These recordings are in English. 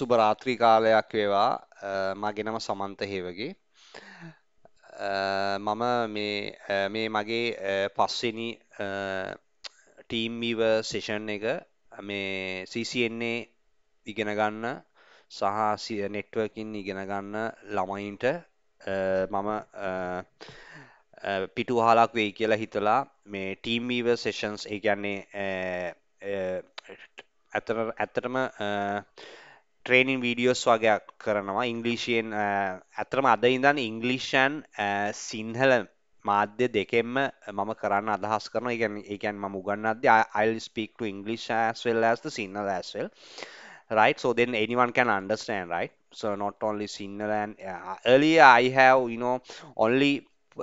සුබ රාත්‍රී කාලයක් වේවා. මගේ නම සමන්ත හේවගේ. මම මේ මේ මගේ පස්වෙනි ටීම් වීව සෙෂන් එක මේ CCNA ඉගෙන ගන්න සහ නෙට්වර්කින් ඉගෙන ගන්න ළමයින්ට මම පිටුවහලක් වෙයි කියලා හිතලා මේ ටීම් වීව සෙෂන්ස් ඒ කියන්නේ ඇත්තටම ට්‍රේනින් වීඩියෝස් වගේක් කරනවා ඉංග්‍රීසියෙන් ඇත්තටම අද ඉඳන් ඉංග්ලිෂන් සිංහල මාධ්‍ය දෙකෙන්ම මම කරන්න අදහස් කරනවා. ඒ කියන්නේ ඒ කියන්නේ මම උගන්වද්දී I'll speak to English as well as the Sinhala as well. Right? So then anyone can understand, right? So not only Sinhala and uh, earlier I have, you know, only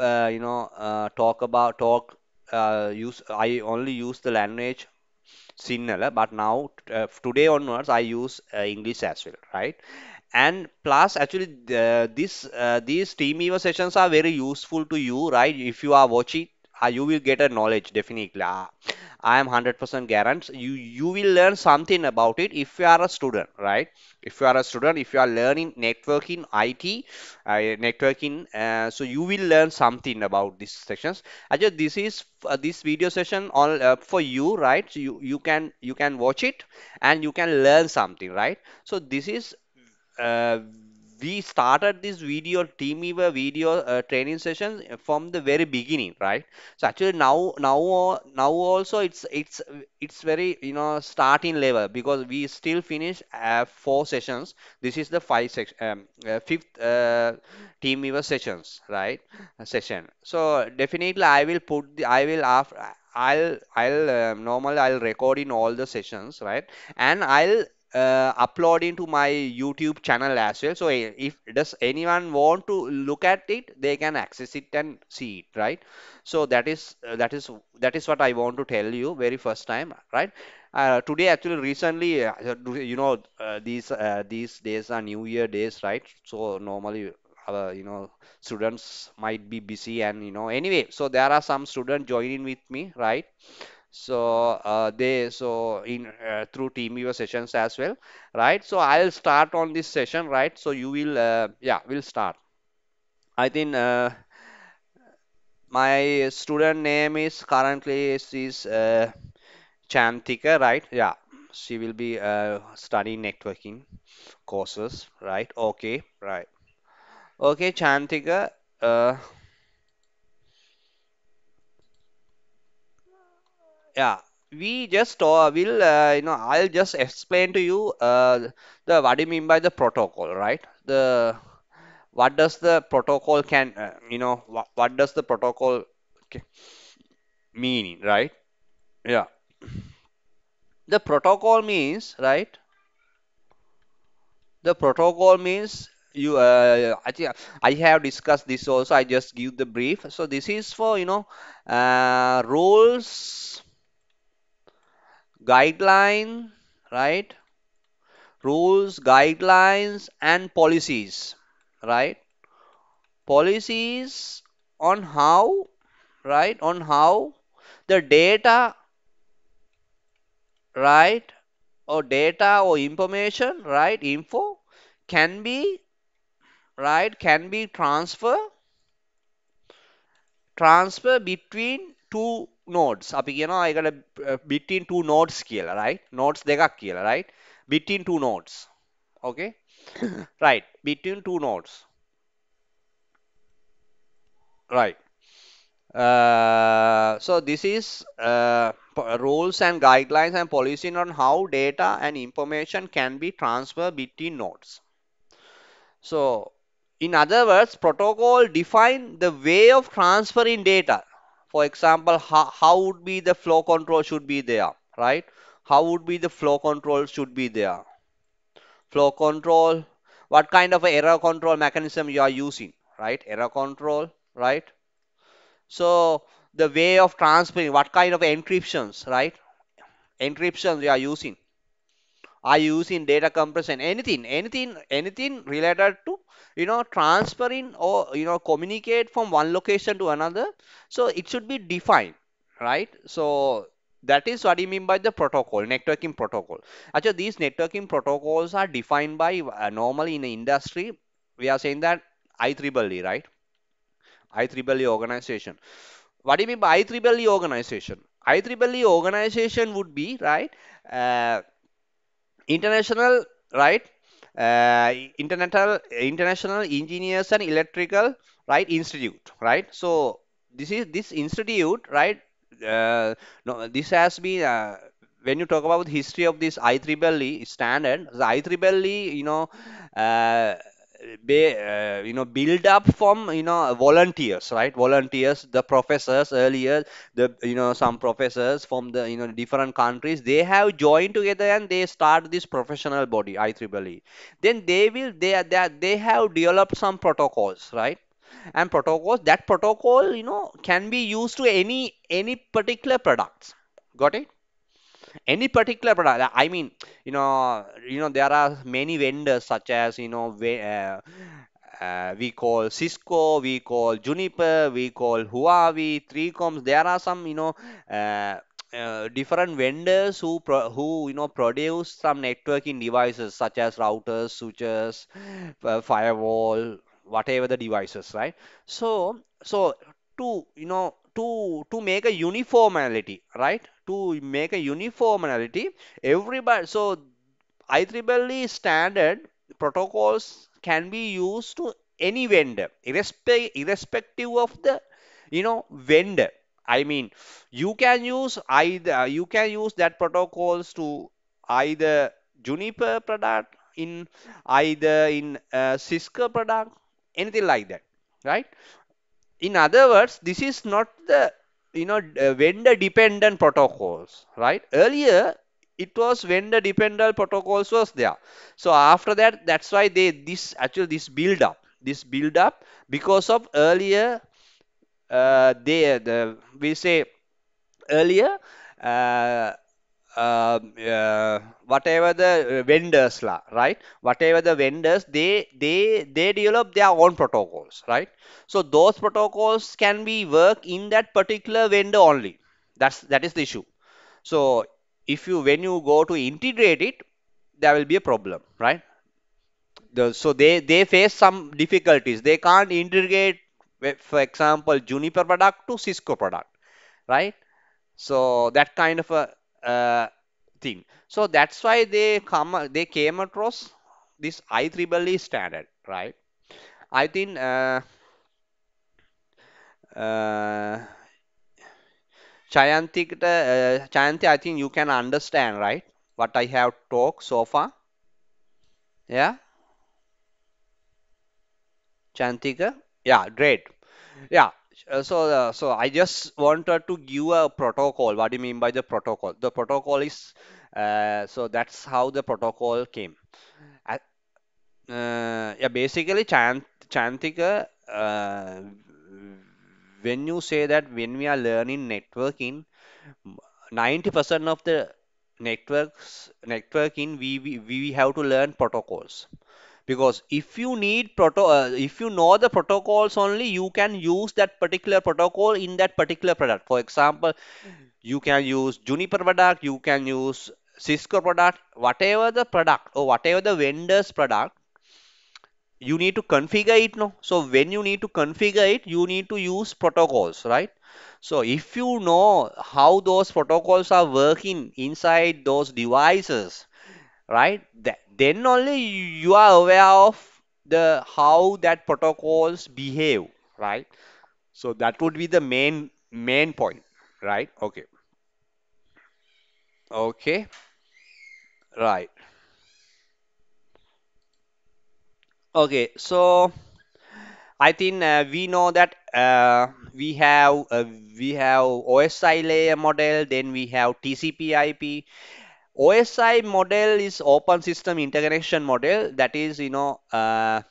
uh, you know, uh, talk about talk uh, use I only use the language Sinhala, but now uh, today onwards I use uh, English as well, right? And plus, actually, uh, this these TeamViewer sessions are very useful to you, right? If you are watching, uh, you will get a knowledge definitely. I am 100% guarantee you you will learn something about it if you are a student, right? If you are a student, if you are learning networking, IT, uh, networking, uh, so you will learn something about these sessions. Actually, this is uh, this video session all for you, right? So you you can you can watch it and you can learn something, right? So this is uh, we started this video team TeamViewer video uh, training session from the very beginning, right? So actually now now now also it's it's it's very you know starting level because we still finish uh, four sessions. This is the five section um, uh, fifth uh, TeamViewer sessions, right? Session. So definitely I will put the I will after. I'll I'll um, normally I'll record in all the sessions, right? And I'll uh, into my YouTube channel as well. So if does anyone want to look at it, they can access it and see it, right? So that is uh, that is that is what I want to tell you very first time, right? Uh, today actually recently, uh, you know, uh, these uh, these days are New Year days, right? So normally. You know students might be busy and you know anyway so there are some students joining with me right so uh, they so in uh, through TeamViewer sessions as well, right? So I'll start on this session, right? So you will uh, yeah, we'll start. I think uh, my student name is currently is, uh, Chantika, right? Yeah, she will be uh, studying networking courses, right? Okay, right. Okay, Chantika. Yeah, we just uh, will, uh, you know, I'll just explain to you uh, the what do you mean by the protocol, right? The what does the protocol can, uh, you know, what, what does the protocol mean, right? Yeah, the protocol means, right? The protocol means you, uh, I think I have discussed this also. I just give the brief. So this is for, you know, uh, rules, guideline, right? rules, guidelines, and policies, right? Policies on how, right? On how the data, right? Or data or information, right? Info can be, right? Can be transfer, transfer between two nodes. අපි කියනවා ඒකට uh, between two nodes කියලා, right? Nodes දෙකක් කියලා, right? Between two nodes. Okay? Right. Between two nodes. Right. Uh, so this is uh, po- rules and guidelines and policy on how data and information can be transferred between nodes. So in other words, protocol define the way of transferring data. For example, how, how would be the flow control should be there, right? How would be the flow control should be there? Flow control, what kind of error control mechanism you are using, right? Error control, right? So the way of transferring, what kind of encryptions, right? Encryptions you are using. Are using data compression? Anything, anything, anything related to, you know, transferring or, you know, communicate from one location to another. So it should be defined, right? So that is what you mean by the protocol, networking protocol. Actually, these networking protocols are defined by uh, normally in the industry. We are saying that IEEE, right? IEEE organization. What do you mean by IEEE organization? IEEE organization would be right. Uh, international right? Uh, international international engineers and electrical right institute right? So this is this institute right uh, no this has been uh, when you talk about the history of this IEEE standard the IEEE you know uh, Uh, you know build up from you know volunteers right? Volunteers the professors earlier the you know some professors from the you know different countries they have joined together and they start this professional body IEEE then they will they that they have developed some protocols right? And protocols that protocol you know can be used to any any particular products. Got it any particular product i mean you know you know there are many vendors such as you know ve- uh, uh, we call Cisco, we call Juniper, we call Huawei, 3Coms. There are some, you know, uh, uh, different vendors who pro who you know produce some networking devices such as routers, switches, uh, firewall, whatever the devices, right? So, so to you know to to make a uniformity, right? To make a uniformity, everybody. So IEEE standard protocols can be used to any vendor, irrespe- irrespective of the you know vendor. I mean, you can use either you can use that protocols to either Juniper product in either in uh, Cisco product, anything like that, right? In other words, this is not the you know uh, vendor dependent protocols, right? Earlier it was vendor dependent protocols was there. So after that, that's why they this actually this build up, this build up because of earlier uh, they the we say earlier uh, uh, uh, whatever the vendors lah, right? Whatever the vendors, they they they develop their own protocols, right? So those protocols can be work in that particular vendor only. That's that is the issue. So if you when you go to integrate it, there will be a problem, right? The, so they they face some difficulties. They can't integrate, for example, Juniper product to Cisco product, right? So that kind of a uh, thing. So that's why they come they came across this IEEE standard, right? I think uh, uh, uh, I think you can understand, right? What I have talked so far. Yeah, Chantika. Yeah, great. Yeah. Uh, So, uh, so I just wanted to give a protocol. What do you mean by the protocol? The protocol is uh, so that's how the protocol came. Uh, Uh, yeah, basically, Chant Chantika, uh, when you say that when we are learning networking, 90% of the networks networking we, we we have to learn protocols because if you need proto uh, if you know the protocols only you can use that particular protocol in that particular product. For example you can use Juniper product you can use Cisco product. Whatever the product or whatever the vendor's product you need to configure it no? So when you need to configure it you need to use protocols right? So if you know how those protocols are working inside those devices right? That, then only you are aware of the how that protocols behave right? So that would be the main main point right? Okay. Okay. Right. Okay so I think uh, we know that uh, we have uh, we have OSI layer model, then we have TCP/IP. OSI model is open system interconnection model. That is, you know, uh,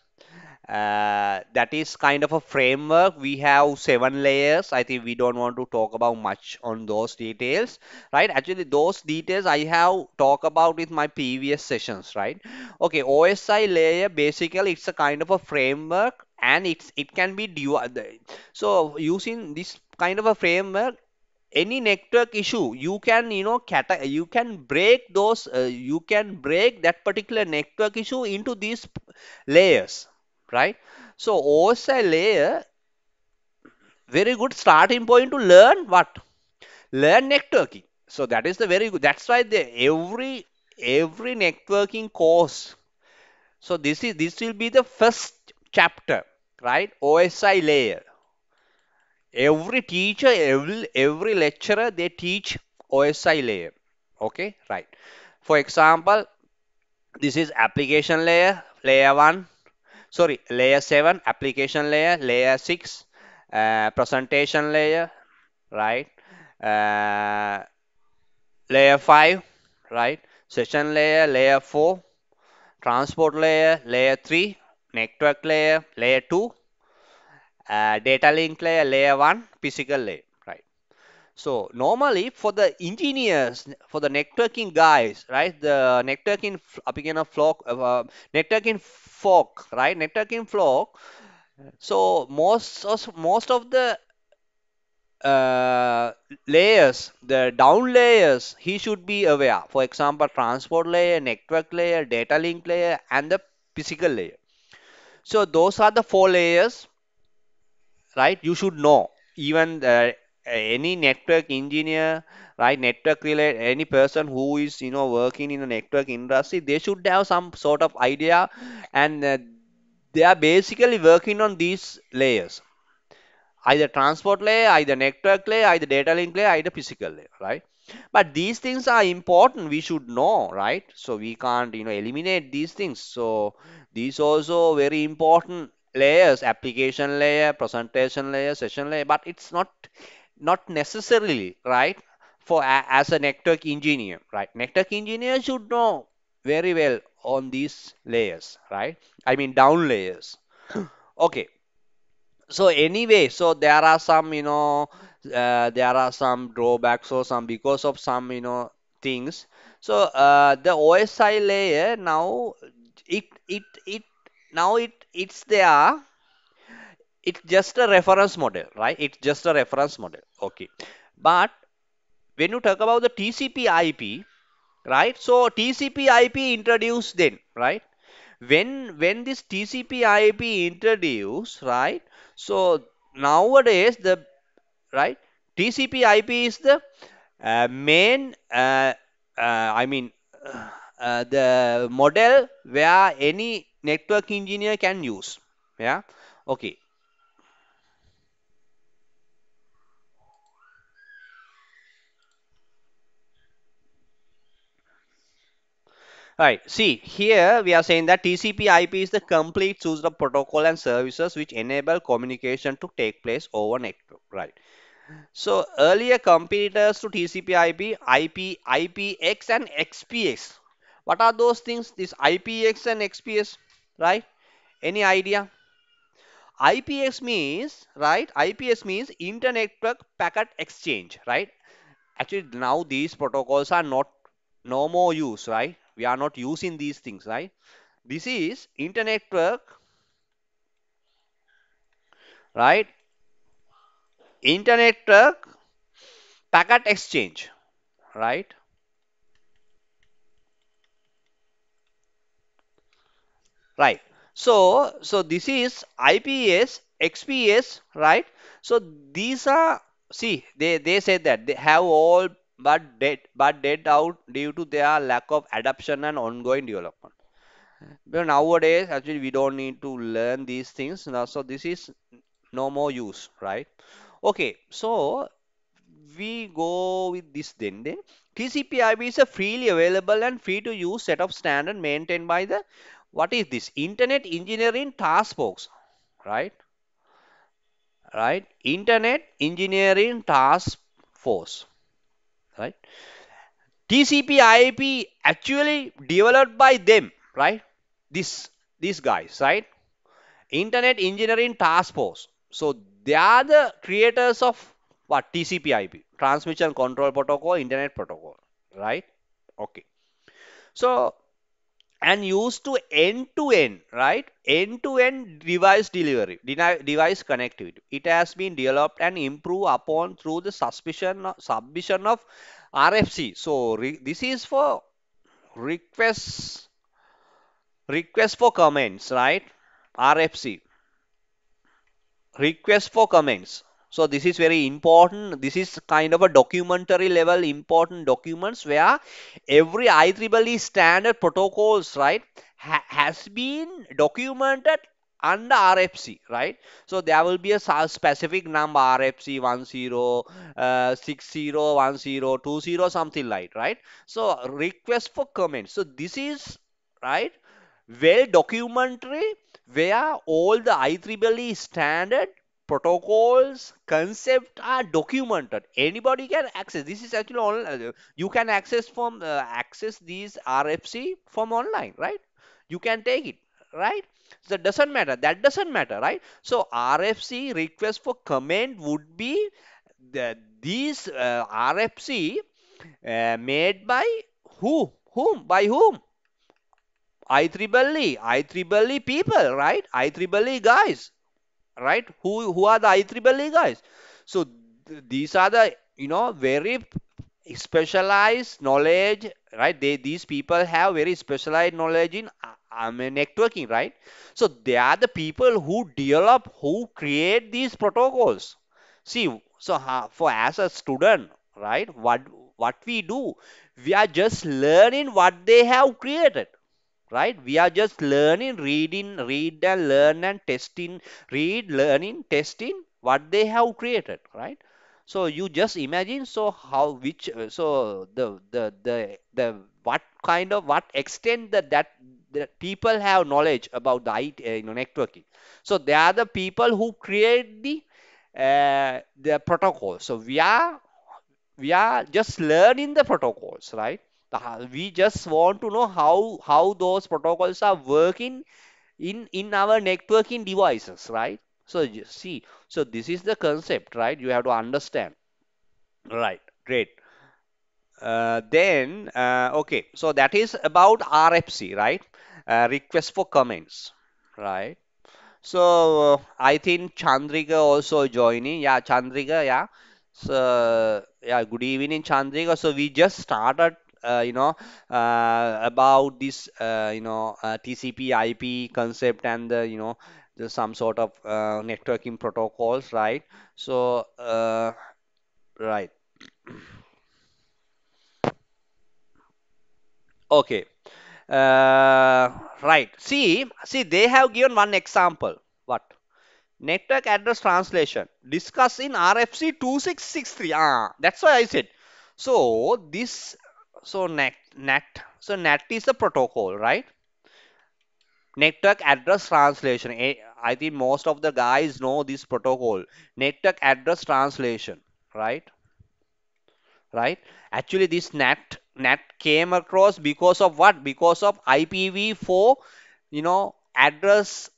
uh, that is kind of a framework. We have seven layers. I think we don't want to talk about much on those details, right? Actually, those details I have talked about with my previous sessions, right? Okay, OSI layer basically it's a kind of a framework and it's it can be the- so using this kind of a framework any network issue you can you know you can break those uh, you can break that particular network issue into these layers right? So OSI layer very good starting point to learn what? Learn networking. So that is the very good that's why the every every networking course so this is this will be the first chapter right? Osi layer every teacher every every lecturer they teach osi layer. Okay right. For example this is application layer layer 1 sorry layer 7 application layer layer 6 uh, presentation layer right? Uh, layer 5 right? Session layer layer 4 transport layer layer 3 network layer layer 2 uh, data link layer, layer one, physical layer, right? So normally for the engineers, for the networking guys, right? The networking, again, a flock, uh, uh networking flock, right? Networking flock. So most of, most of the uh, layers, the down layers, he should be aware. For example, transport layer, network layer, data link layer, and the physical layer. So those are the four layers right? You should know. Even uh, any network engineer, right? Network related, any person who is you know working in the network industry, they should have some sort of idea, and uh, they are basically working on these layers either transport layer, either network layer, either data link layer, either physical layer, right? But these things are important. We should know, right? So we can't, you know, eliminate these things. So these also very important layers, application layer, presentation layer, session layer, but it's not not necessarily, right? For as a network engineer, right? Network engineer should know very well on these layers, right? I mean down layers. Okay, so anyway, so there are some, you know, uh, there are some drawbacks or some because of some, you know, things. So uh, the OSI layer now it it it now it it's there. It's just a reference model, right? It's just a reference model. Okay. But when you talk about the TCP IP, right? So TCP IP introduced then, right? when when this TCP IP introduced, right? So nowadays the right TCP IP is the uh, main uh, uh, I mean uh, the model where any network engineer can use. Yeah. Okay. Right. See, here we are saying that TCP IP is the complete suite of protocol and services which enable communication to take place over network. Right. So earlier competitors to TCP/IP, IP, IPX and XPS. What are those things? This IPX and XPS, right? Any idea? IPX means, right? IPX means Inter-Network Packet Exchange, right? Actually, now these protocols are not no more use, right? We are not using these things, right? This is Inter-Network, right? Inter-Network Packet Exchange, right? Right. So, so this is IPS, XPS, right? So these are, see, they, they say that they have all but dead, but dead out due to their lack of adoption and ongoing development. But nowadays, actually, we don't need to learn these things now. So this is no more use, right? Okay, so we go with this then. Then TCP/IP is a freely available and free to use set of standard maintained by the what is this Internet Engineering Task Force, right? Right? Internet Engineering Task Force, right? TCP/IP actually developed by them, right? This these guys, right? Internet Engineering Task Force. So they are the creators of what TCP/IP, Transmission Control Protocol, Internet Protocol, right? Okay. So and used to end to end, right? End to end device delivery, device connectivity. It has been developed and improved upon through the suspicion submission of RFC. So this is for requests request for comments, right? RFC request for comments. So this is very important. This is kind of a documentary level important documents where every IEEE standard protocols, right, ha has been documented under RFC, right? So there will be a specific number RFC 10, uh, 60, 10, 20, something like, right? So request for comments. So this is right well documentary where all the IEEE standard protocols concept are documented. Anybody can access. This is actually online you can access from uh, access these rfc from online right? You can take it right? So that doesn't matter. That doesn't matter right? So rfc request for comment would be the, these uh, rfc uh, made by who? Whom? By whom? IEEE, IEEE people, right? IEEE guys, right? Who who are the IEEE guys? So th- these are the you know very specialized knowledge, right? They these people have very specialized knowledge in uh, I mean, networking, right? So they are the people who develop, who create these protocols. See, so for as a student, right? What what we do, we are just learning what they have created right? We are just learning reading read and learn and testing read learning testing what they have created right? So you just imagine so how which uh, so the the the the what kind of what extent that that that people have knowledge about the IT, uh, you know, networking. So they are the people who create the uh, the protocol. So we are we are just learning the protocols right we just want to know how how those protocols are working in in our networking devices right so see so this is the concept right you have to understand right great uh, then uh, okay so that is about rfc right uh, request for comments right so I think Chandrika also joining. Yeah, Chandrika. Yeah. So yeah, good evening, Chandrika. So we just started, you know, uh, about this, uh, you know, uh, TCP/IP concept and the, you know, the some sort of uh, networking protocols, right? So uh, right. Okay. Uh, right. See, see, they have given one example. What? Network address translation discussed in RFC 2663. Ah, that's why I said. So this, so NAT, NAT, so NAT is the protocol, right? Network address translation. I think most of the guys know this protocol. Network address translation, right? Right? Actually, this NAT NAT came across because of what? Because of IPv4, you know, address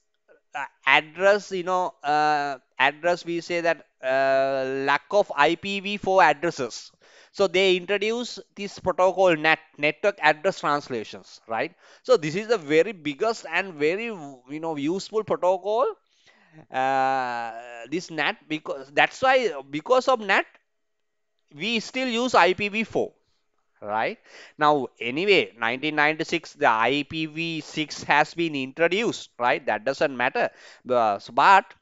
uh, address, you know, uh, address, we say that uh, lack of IPv4 addresses. So they introduce this protocol NAT, network address translations, right? So this is the very biggest and very, you know, useful protocol. Uh, this NAT because that's why because of NAT we still use IPv4 right now anyway 1996 the ipv6 has been introduced right that doesn't matter but,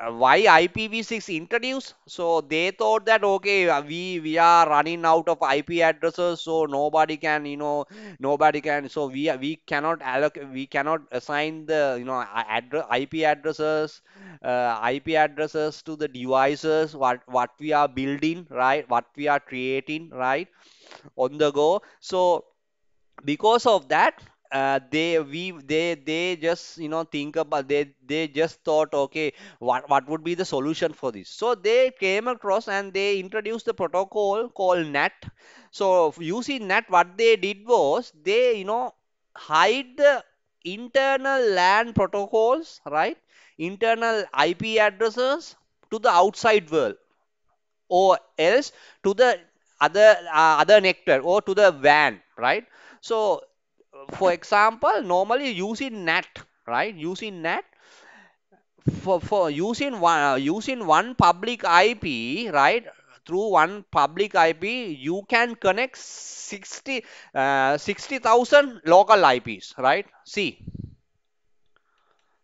why IPv6 introduced? So they thought that okay, uh, we we are running out of IP addresses, so nobody can, you know, nobody can. So we we cannot allocate, we cannot assign the, you know, address, IP addresses, uh, IP addresses to the devices what what we are building, right? What we are creating, right? On the go. So because of that uh, they we they they just you know think about they they just thought okay what what would be the solution for this? So they came across and they introduced the protocol called NAT so using NAT what they did was they you know hide the internal LAN protocols right? Internal IP addresses to the outside world. Or else to the other uh, other nectar or to the WAN right? So for example, normally using NAT, right? Using NAT for for using one uh, using one public IP, right? Through one public IP, you can connect 60 uh, 60,000 local IPs, right? See,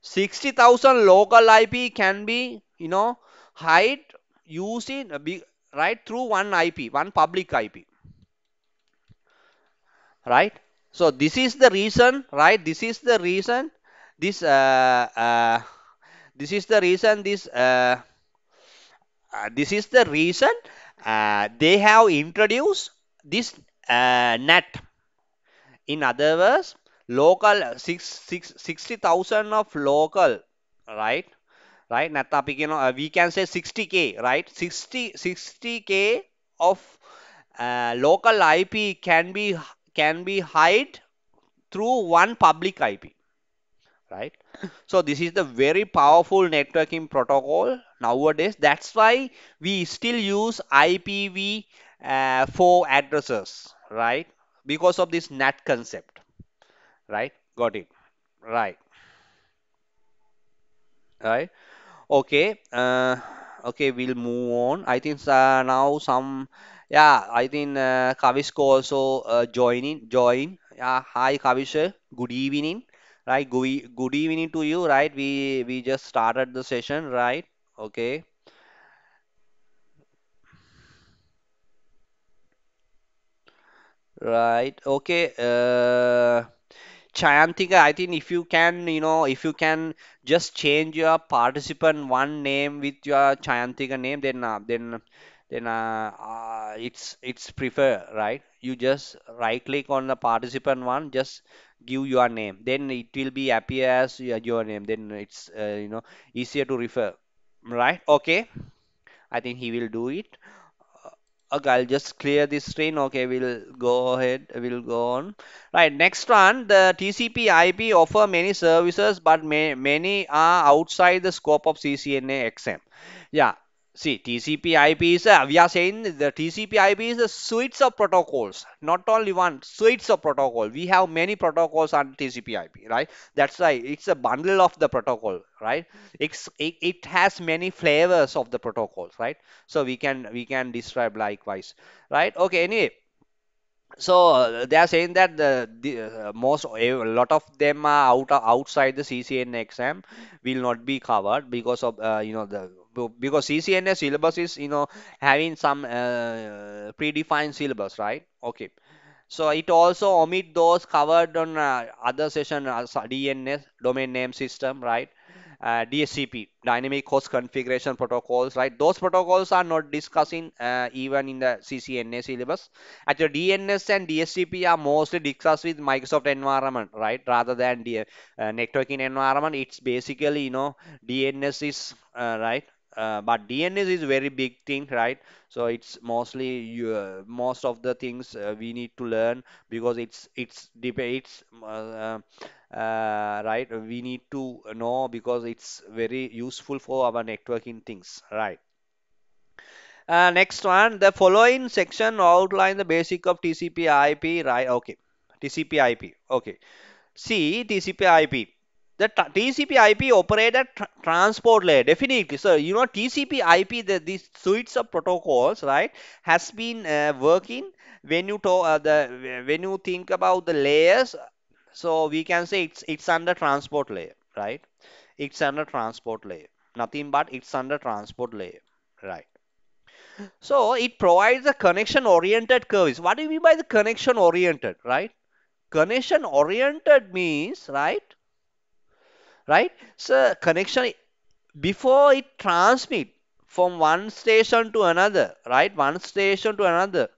60,000 local IP can be, you know, hide using big, right through one IP, one public IP, right? So this is the reason, right? This is the reason. This uh, uh, this is the reason. This uh, uh this is the reason uh, they have introduced this uh, NAT. In other words, local six six sixty thousand of local, right? Right? Net topic, you know, we can say sixty k, right? 60 60 k of local IP can be can be hide through one public IP, right? So this is the very powerful networking protocol nowadays. That's why we still use IPv4 addresses, right? Because of this NAT concept, right? Got it. Right. Right. Okay. Uh, okay, we'll move on. I think uh, now some, yeah, I think uh, Kavisko also uh, joining, join. Yeah, hi Kavish, good evening. Right, good, good evening to you. Right, we we just started the session. Right. Okay. Right. Okay. Uh, Chayantika, I think if you can, you know, if you can just change your participant one name with your Chayantika name, then uh, then then uh, uh, it's it's prefer, right? You just right click on the participant one, just give your name. Then it will be appear as your, name. Then it's uh, you know easier to refer, right? Okay. I think he will do it. Okay, I'll just clear this screen. Okay, we'll go ahead. We'll go on. Right, next one, the TCP IP offer many services, but may, many are outside the scope of CCNA XM. Yeah, see, TCP IP is, a, we are saying the TCP IP is a suite of protocols, not only one, suites of protocol. We have many protocols on TCP IP, right? That's why it's a bundle of the protocol, right? It's, it, it has many flavors of the protocols, right? So we can we can describe likewise, right? Okay, anyway, so uh, they are saying that the, the uh, most a lot of them are out outside the CCN exam will not be covered because of uh, you know the because CCNA syllabus is you know having some uh, predefined syllabus, right? Okay. So it also omit those covered on uh, other session as DNS, domain name system, right? Uh, DSCP, dynamic host configuration protocols, right? Those protocols are not discussing uh, even in the CCNA syllabus. Actually, DNS and DSCP are mostly discussed with Microsoft environment, right? Rather than the uh, networking environment, it's basically, you know, DNS is uh, right. Uh, but DNS is very big thing, right? So it's mostly uh, most of the things uh, we need to learn because it's it's debates uh, uh, right? We need to know because it's very useful for our networking things right? Uh, next one the following section outline the basic of TCP IP right? Okay. TCP IP okay. See TCP IP the TCP IP operate at transport layer definitely so you know TCP IP the these suites of protocols right has been uh, working when you talk uh, the when you think about the layers so we can say it's it's under transport layer, right? It's under transport layer. Nothing but it's under transport layer, right? So it provides a connection oriented service. What do you mean by the connection oriented, right? Connection oriented means, right? Right? So connection before it transmit from one station to another, right? One station to another,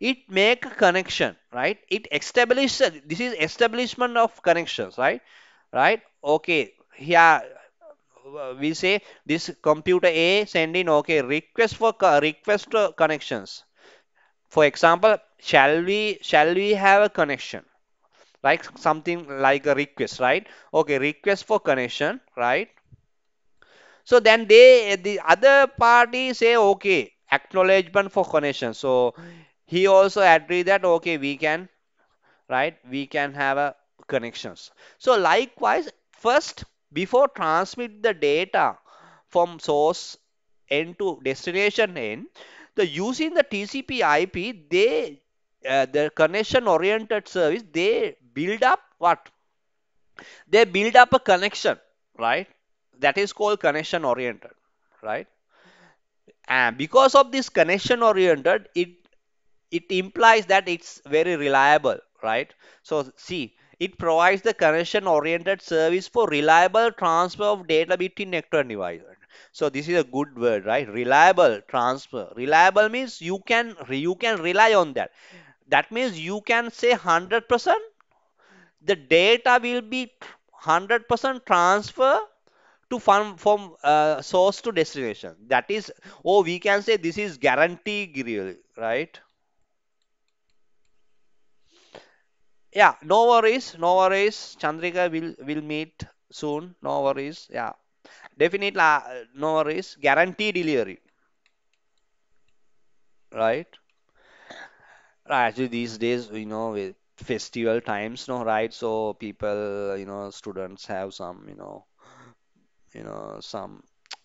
it make a connection, right? It establish this is establishment of connections, right? Right? Okay. Here we say this computer A sending okay request for request connections. For example, shall we shall we have a connection? Like something like a request, right? Okay, request for connection, right? So then they the other party say okay, acknowledgement for connection. So he also agree that okay, we can right, we can have a connections. So likewise, first before transmit the data from source end to destination end, the using the TCP IP, they uh, the connection oriented service, they build up what? They build up a connection, right? That is called connection oriented, right? And because of this connection oriented, it it implies that it's very reliable, right? So see, it provides the connection oriented service for reliable transfer of data between network devices. So this is a good word, right? Reliable transfer. Reliable means you can you can rely on that. That means you can say 100% the data will be 100% transfer to from from uh, source to destination. That is, oh, we can say this is guarantee, really, right? Yeah, no worries, no worries. Chandrika will will meet soon. No worries. Yeah, definitely. Uh, no worries. Guarantee delivery, right? Right. Actually, these days, you know, with festival times, no, right? So people, you know, students have some, you know, you know, some,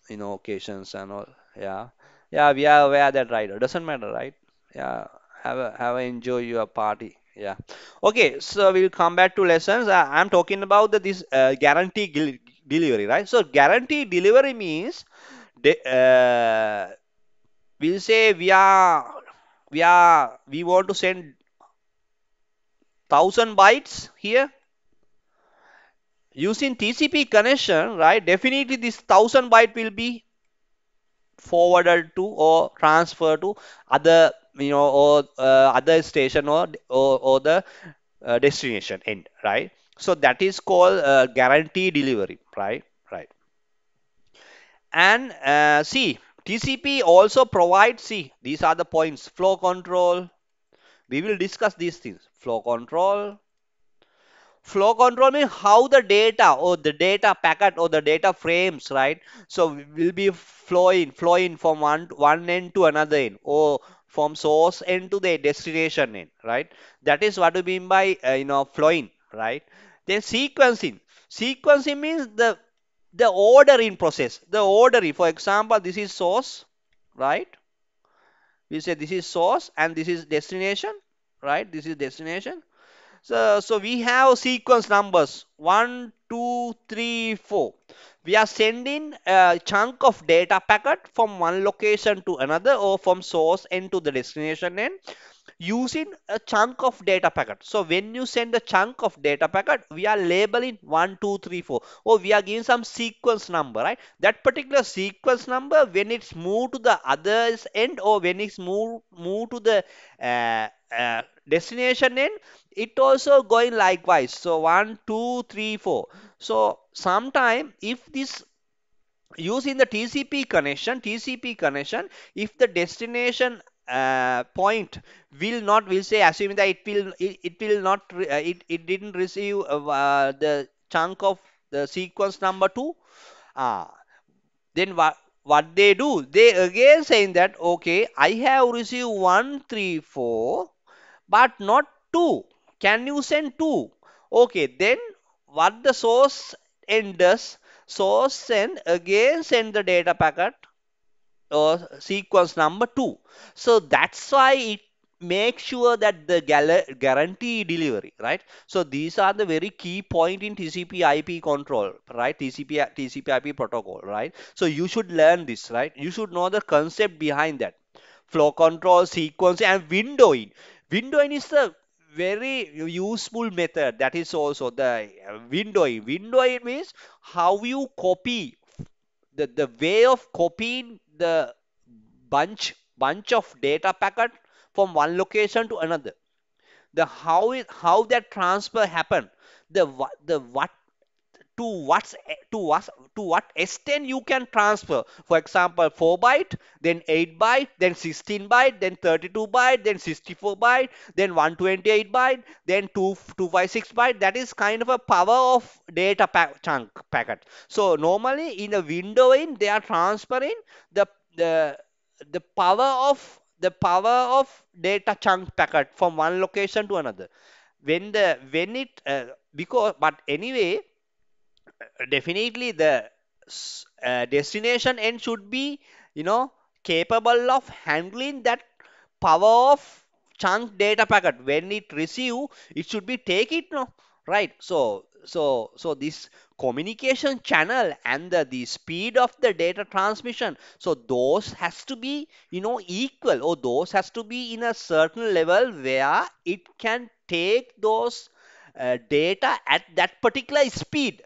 you know, occasions and all. Yeah, yeah. We are aware that, right? It doesn't matter, right? Yeah. Have a have a enjoy your party. Yeah. Okay, so we'll come back to lessons. Uh, I'm talking about the, this uh, guarantee delivery, right? So guarantee delivery means de uh, we'll say we are we are we want to send thousand bytes here using TCP connection, right? Definitely this thousand byte will be forwarded to or transferred to other you know or uh, other station or or, or the uh, destination end, right? So that is called uh, guarantee delivery, right? Right. And uh, see, TCP also provides, see, these are the points, flow control. We will discuss these things. Flow control, Flow control means how the data or the data packet or the data frames, right? So will be flowing, flowing from one one end to another end, or from source end to the destination end, right? That is what we mean by uh, you know flowing, right? Then sequencing. Sequencing means the the ordering process. The ordering. For example, this is source, right? We say this is source and this is destination, right? This is destination so, so we have sequence numbers one, two, three, four. We are sending a chunk of data packet from one location to another or from source end to the destination end using a chunk of data packet. So when you send a chunk of data packet, we are labeling one, two, three, four, or we are giving some sequence number, right? That particular sequence number, when it's moved to the other's end or when it's moved moved to the uh, uh, destination end, it also going likewise. So one, two, three, four. So sometime if this using the TCP connection, TCP connection, if the destination uh, point will not will say assuming that it will it, it will not uh, it, it didn't receive uh, uh, the chunk of the sequence number two uh, then what what they do they again saying that okay I have received one three four but not two. Can you send two? Okay then what the source end does source send again send the data packet sequence number two. So that's why it makes sure that the guarantee delivery, right? So these are the very key point in TCP IP control, right? TCP TCP IP protocol, right? So you should learn this, right? You should know the concept behind that. Flow control, sequence, and windowing. Windowing is the very useful method. That is also the uh, windowing. Windowing means how you copy the, the way of copying the bunch bunch of data packet from one location to another. The how is how that transfer happen the the what to what to what to what extent you can transfer. For example 4 byte then 8 byte then 16 byte then 32 byte then 64 byte then 128 byte then 2 256 byte. That is kind of a power of data pa- chunk packet. So normally in a windowing they are transferring the the the power of the power of data chunk packet from one location to another. When the when it uh, because but anyway definitely the uh, destination end should be you know capable of handling that power of chunk data packet. When it receive it should be take it no? Right. So so so this communication channel and the, the speed of the data transmission so those has to be you know equal or those has to be in a certain level where it can take those uh, data at that particular speed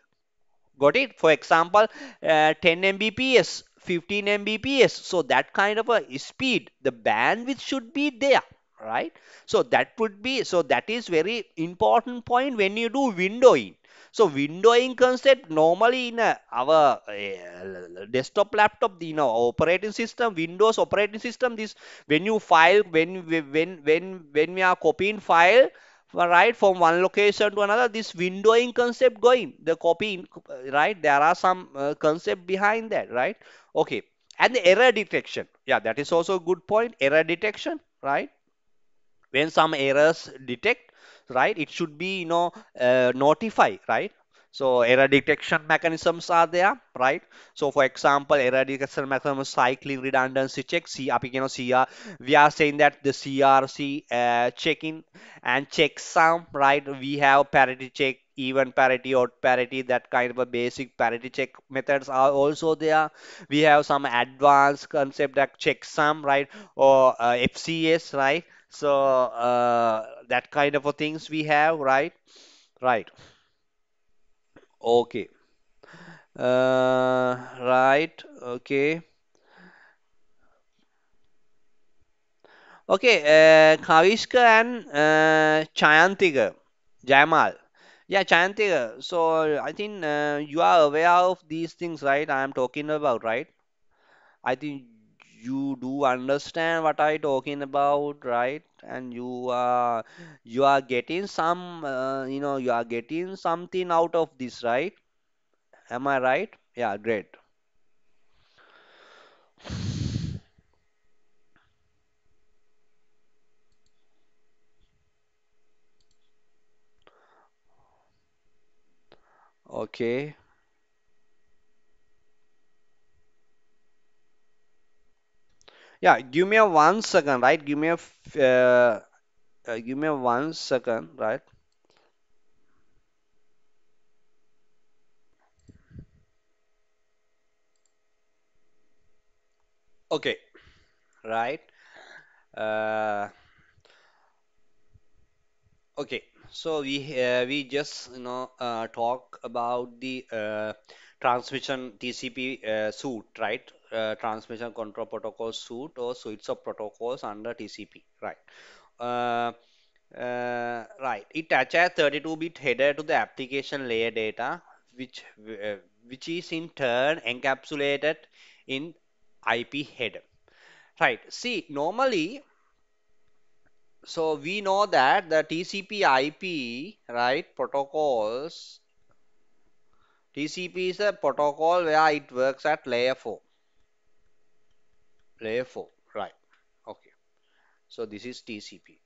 Got it? For example, uh, 10 Mbps, 15 Mbps. So that kind of a speed, the bandwidth should be there, right? So that would be, so that is very important point when you do windowing. So windowing concept normally in a, our uh, desktop laptop, you know, operating system, Windows operating system, this when you file, when when when when we are copying file right from one location to another this windowing concept going the copying right there are some uh, concept behind that right? Okay. And the error detection. Yeah that is also a good point. Error detection right? When some errors detect right it should be you know uh, notify right so error detection mechanisms are there, right? So for example, error detection mechanism, cyclic redundancy check, CR, you know, CR. We are saying that the CRC uh, check-in and checksum, right? We have parity check, even parity, odd parity, that kind of a basic parity check methods are also there. We have some advanced concept like checksum, right? Or uh, FCS, right? So uh, that kind of a things we have, right? Right. Okay. Uh, right. Okay. Okay. Uh, and uh, Chayantika, Jamal. Yeah, Chayantika. So I think uh, you are aware of these things, right? I am talking about, right? I think you do understand what I talking about, right? And you are you are getting some, uh, you know, you are getting something out of this, right? Am I right? Yeah, great. Okay. Yeah, give me a one second, right? Give me a uh, uh, give me a one second, right? Okay, right. Uh, Okay, so we uh, we just you know uh, talk about the uh, transmission TCP uh, suite, right? Uh, transmission control protocol suite or suites of protocols under TCP, right? Uh, uh, right. It attaches 32-bit header to the application layer data, which uh, which is in turn encapsulated in IP header. Right. See, normally so we know that the TCP IP, right, protocols, TCP is a protocol where it works at layer 4. Layer 4, right. Okay. So this is TCP,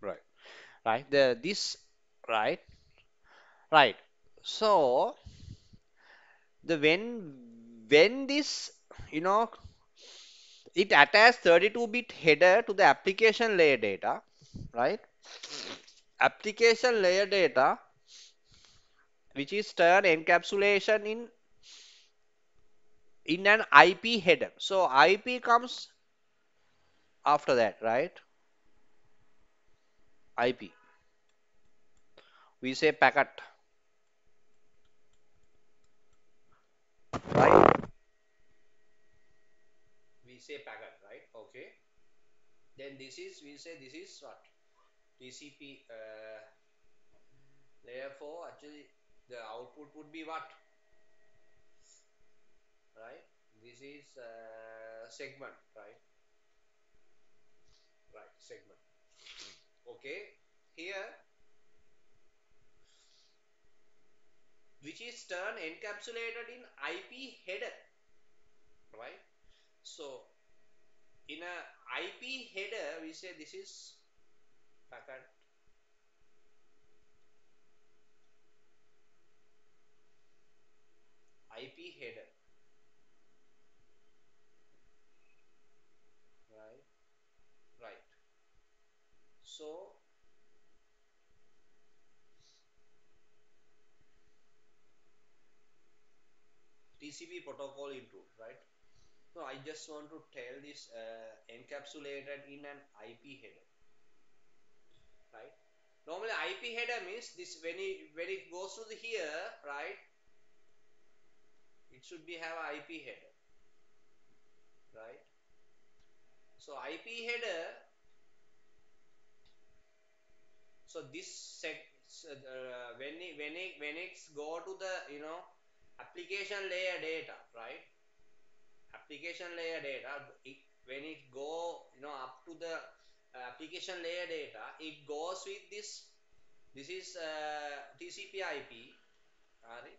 right. Right. The this, right, right. So the when when this, you know, it attaches 32-bit header to the application layer data, right? Application layer data, which is turned encapsulation in in an IP header. So IP comes after that, right? IP. We say packet, right? We say packet, right? Okay. Then this is, we say this is what? TCP uh, layer 4. Actually, the output would be what? right? This is uh, segment right? Right segment. Okay here which is turn encapsulated in IP header right? So in a IP header we say this is packet IP header. So TCP protocol include, right? So I just want to tell this uh, encapsulated in an IP header, right? Normally IP header means this when it when it goes to the here, right? It should be have IP header, right? So IP header. So this sec uh, when it, when it when it's go to the you know application layer data, right? application layer data it, when it go you know up to the uh, application layer data it goes with this this is uh, TCP IP right?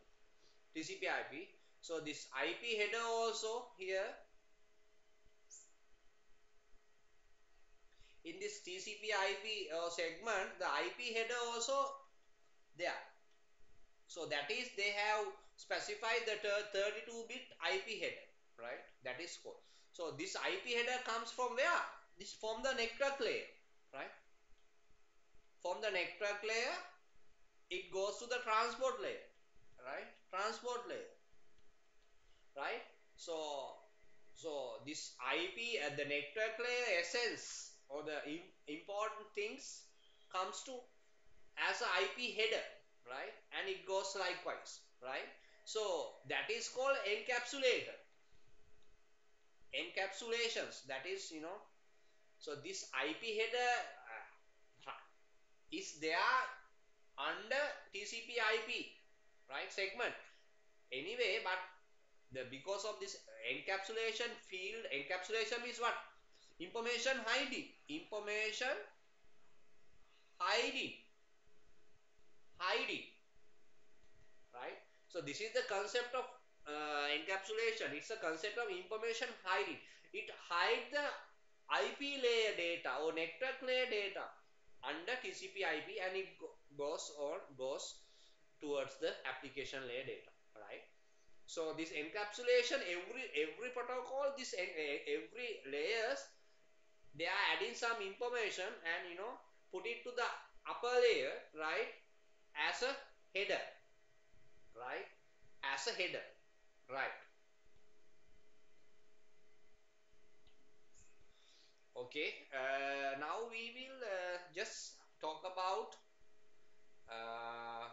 TCP IP so this IP header also here in this TCP IP uh, segment the IP header also there. So that is they have specified the 32 bit IP header right? That is cool so this ip header comes from where? This from the network layer right? From the network layer it goes to the transport layer right? Transport layer right? So so this ip at the network layer essence or the important things comes to as a ip header right? And it goes likewise right? So that is called encapsulator. Encapsulations that is you know so this ip header uh, is there under tcp ip right segment. Anyway but the because of this encapsulation field encapsulation is what information hiding. Information hiding. Hiding. Right? So this is the concept of uh, encapsulation. It's a concept of information hiding. It hides the ip layer data or network layer data under tcp ip and it go goes on goes towards the application layer data. Right? So this encapsulation every every protocol this and every layers they are adding some information and you know put it to the upper layer right as a header right as a header right okay uh, now we will uh, just talk about uh,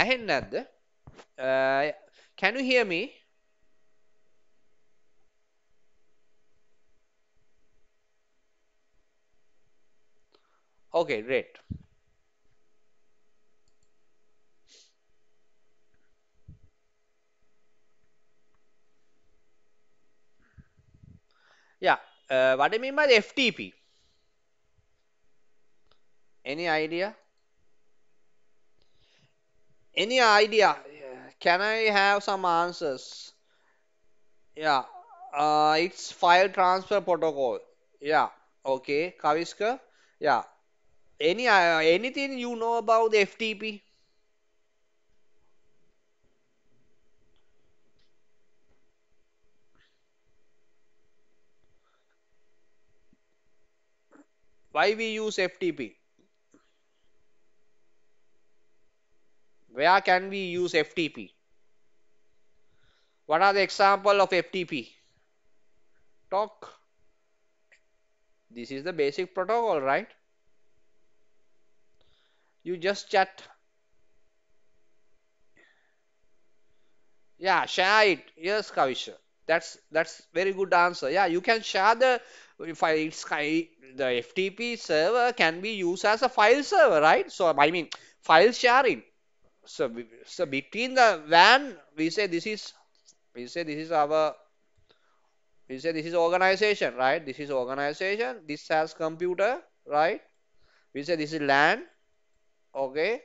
ඇහෙන්නේ නැද්ද uh, can you hear me Okay great Yeah, uh, what do you mean by FTP? Any idea? Any idea? Can I have some answers? Yeah, uh, it's file transfer protocol. Yeah, okay, Kaviska. Yeah, any uh, anything you know about FTP? Why we use FTP? Where can we use FTP? What are the example of FTP? Talk. This is the basic protocol, right? You just chat. Yeah, share it. Yes, Kavisha. That's that's very good answer. Yeah, you can share the it's the FTP server can be used as a file server, right? So I mean file sharing. So so between the WAN, we say this is we say this is our we say this is organization, right? This is organization. This has computer, right? We say this is LAN. Okay.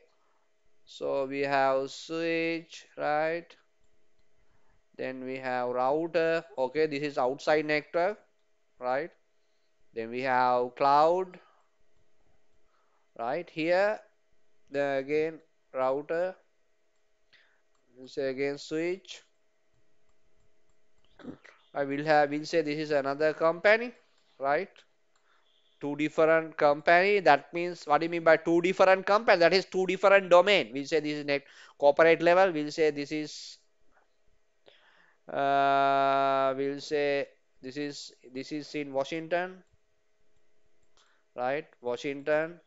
So we have switch, right? Then we have router. Okay, this is outside network, right? Then we have cloud, right? Here, the again router. Say again switch. I will have will say this is another company, right? Two different company that means what do you mean by two different company? That is two different domain. We'll say this is net corporate level we'll say this is uh, we'll say this is this is in Washington right? Washington.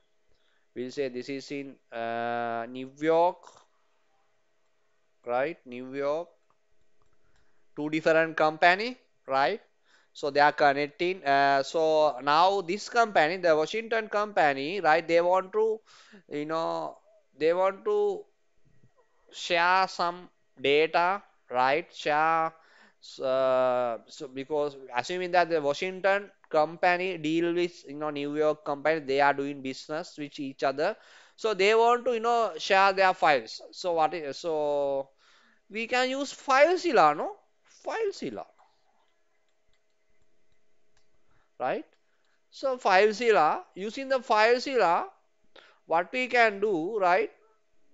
We'll say this is in uh, New York right? New York. Two different company right so they are connecting uh, so now this company the Washington company right they want to you know they want to share some data right share uh, so because assuming that the Washington company deal with you know New York company they are doing business with each other. So they want to you know share their files. So what is so we can use FileZilla no? FileZilla right? So FileZilla using the FileZilla what we can do right?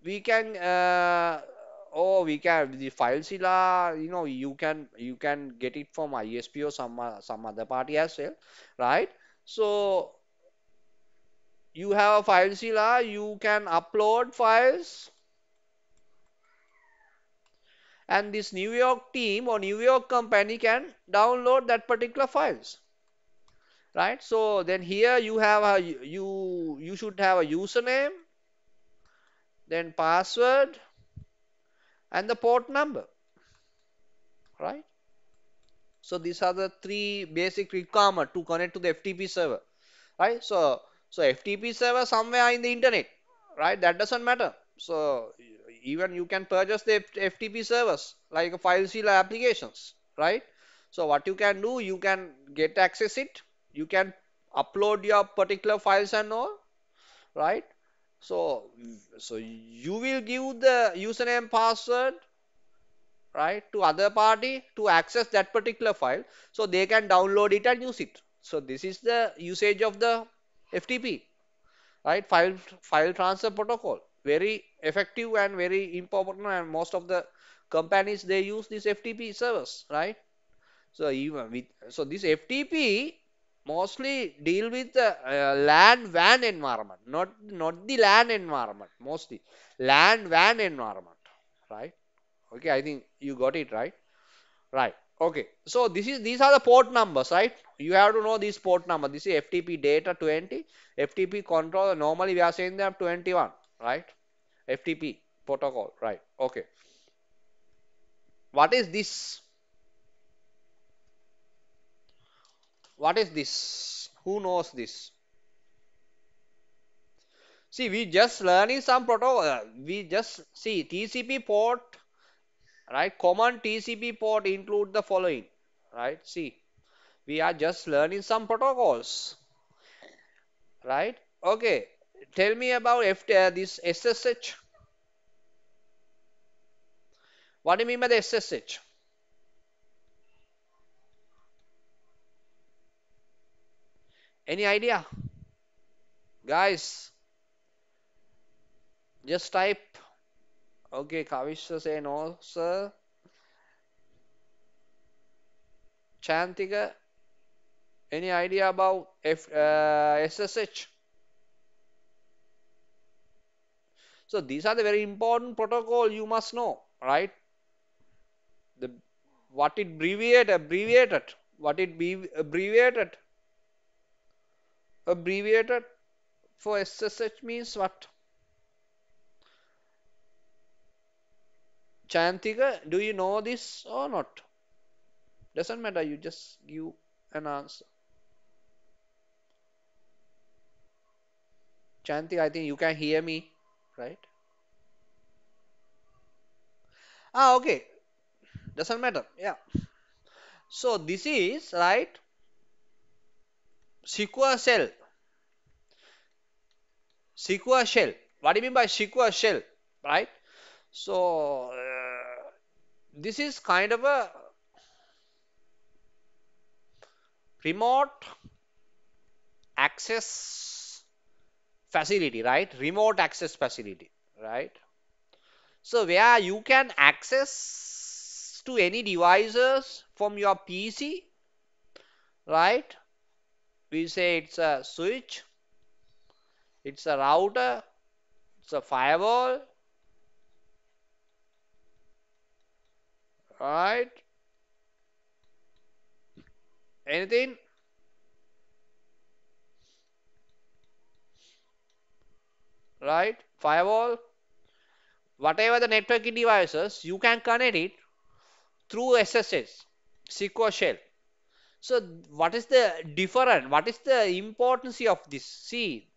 We can uh, oh we can the FileZilla you know you can you can get it from ISP or some some other party as well right? So you have a FileZilla you can upload files. And this New York team or New York company can download that particular files right? So then here you have a you you should have a username then password and the port number right? So these are the three basic requirement to connect to the FTP server right? So so FTP server somewhere in the internet right? That doesn't matter. So even you can purchase the FTP servers like file FileZilla applications right? So what you can do you can get access it you can upload your particular files and all right? So so you will give the username password right to other party to access that particular file so they can download it and use it. So this is the usage of the FTP right? File file transfer protocol. Very effective and very important and most of the companies they use this FTP servers right? So even with so this FTP mostly deal with the uh, LAN WAN environment. Not not the LAN environment mostly. LAN WAN environment right? Okay I think you got it right? Right okay. So this is these are the port numbers right? You have to know this port number this is FTP data 20 FTP controller normally we are saying have 21 right? FTP protocol right okay. What is this what is this? Who knows this? See we just learning some protocol uh, we just see TCP port right? Common TCP port include the following right? See we are just learning some protocols right? Okay tell me about F uh, this SSH what do you mean by the SSH any idea? Guys just type. Okay Kavishwa say no sir. Chantika any idea about F, uh, SSH so these are the very important protocol you must know right? The what it abbreviate abbreviated what it be abbreviated abbreviated for SSH means what? Chantika do you know this or not? Doesn't matter you just give an answer. Chantika I think you can hear me right? Ah okay. Doesn't matter yeah. So this is right? Secure shell secure shell. What do you mean by secure shell? Right? So uh, this is kind of a remote access facility right? Remote access facility right? So where you can access to any devices from your PC right? We say it's a switch, it's a router, it's a firewall, right? Anything? Right? Firewall, whatever the networking devices, you can connect it through SSH, secure shell. So what is the different? What is the importance of this? See,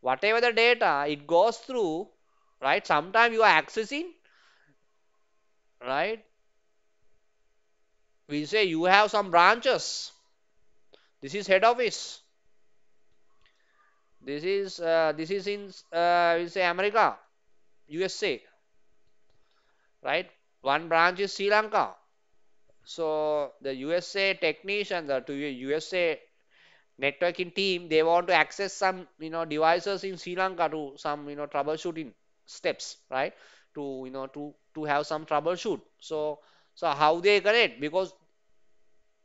whatever the data it goes through, right? Sometimes you are accessing, right? We say you have some branches. This is head office. This is uh, this is in uh, we say America, USA, right? One branch is Sri Lanka. So the USA technician, the to USA networking team, they want to access some you know devices in Sri Lanka to some you know troubleshooting steps, right? To you know to to have some troubleshoot. So so how they connect? Because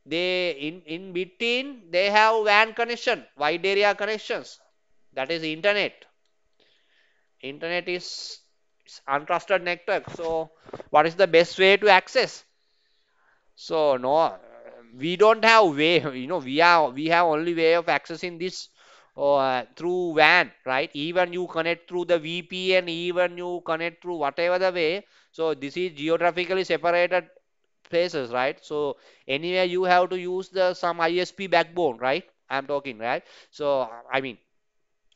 they in in between they have WAN connection, wide area connections. That is internet. Internet is is untrusted network. So what is the best way to access? So no, we don't have way. You know, we are we have only way of accessing this uh, through WAN, right? Even you connect through the VPN, even you connect through whatever the way. So this is geographically separated places, right? So anywhere you have to use the some ISP backbone, right? I'm talking, right? So I mean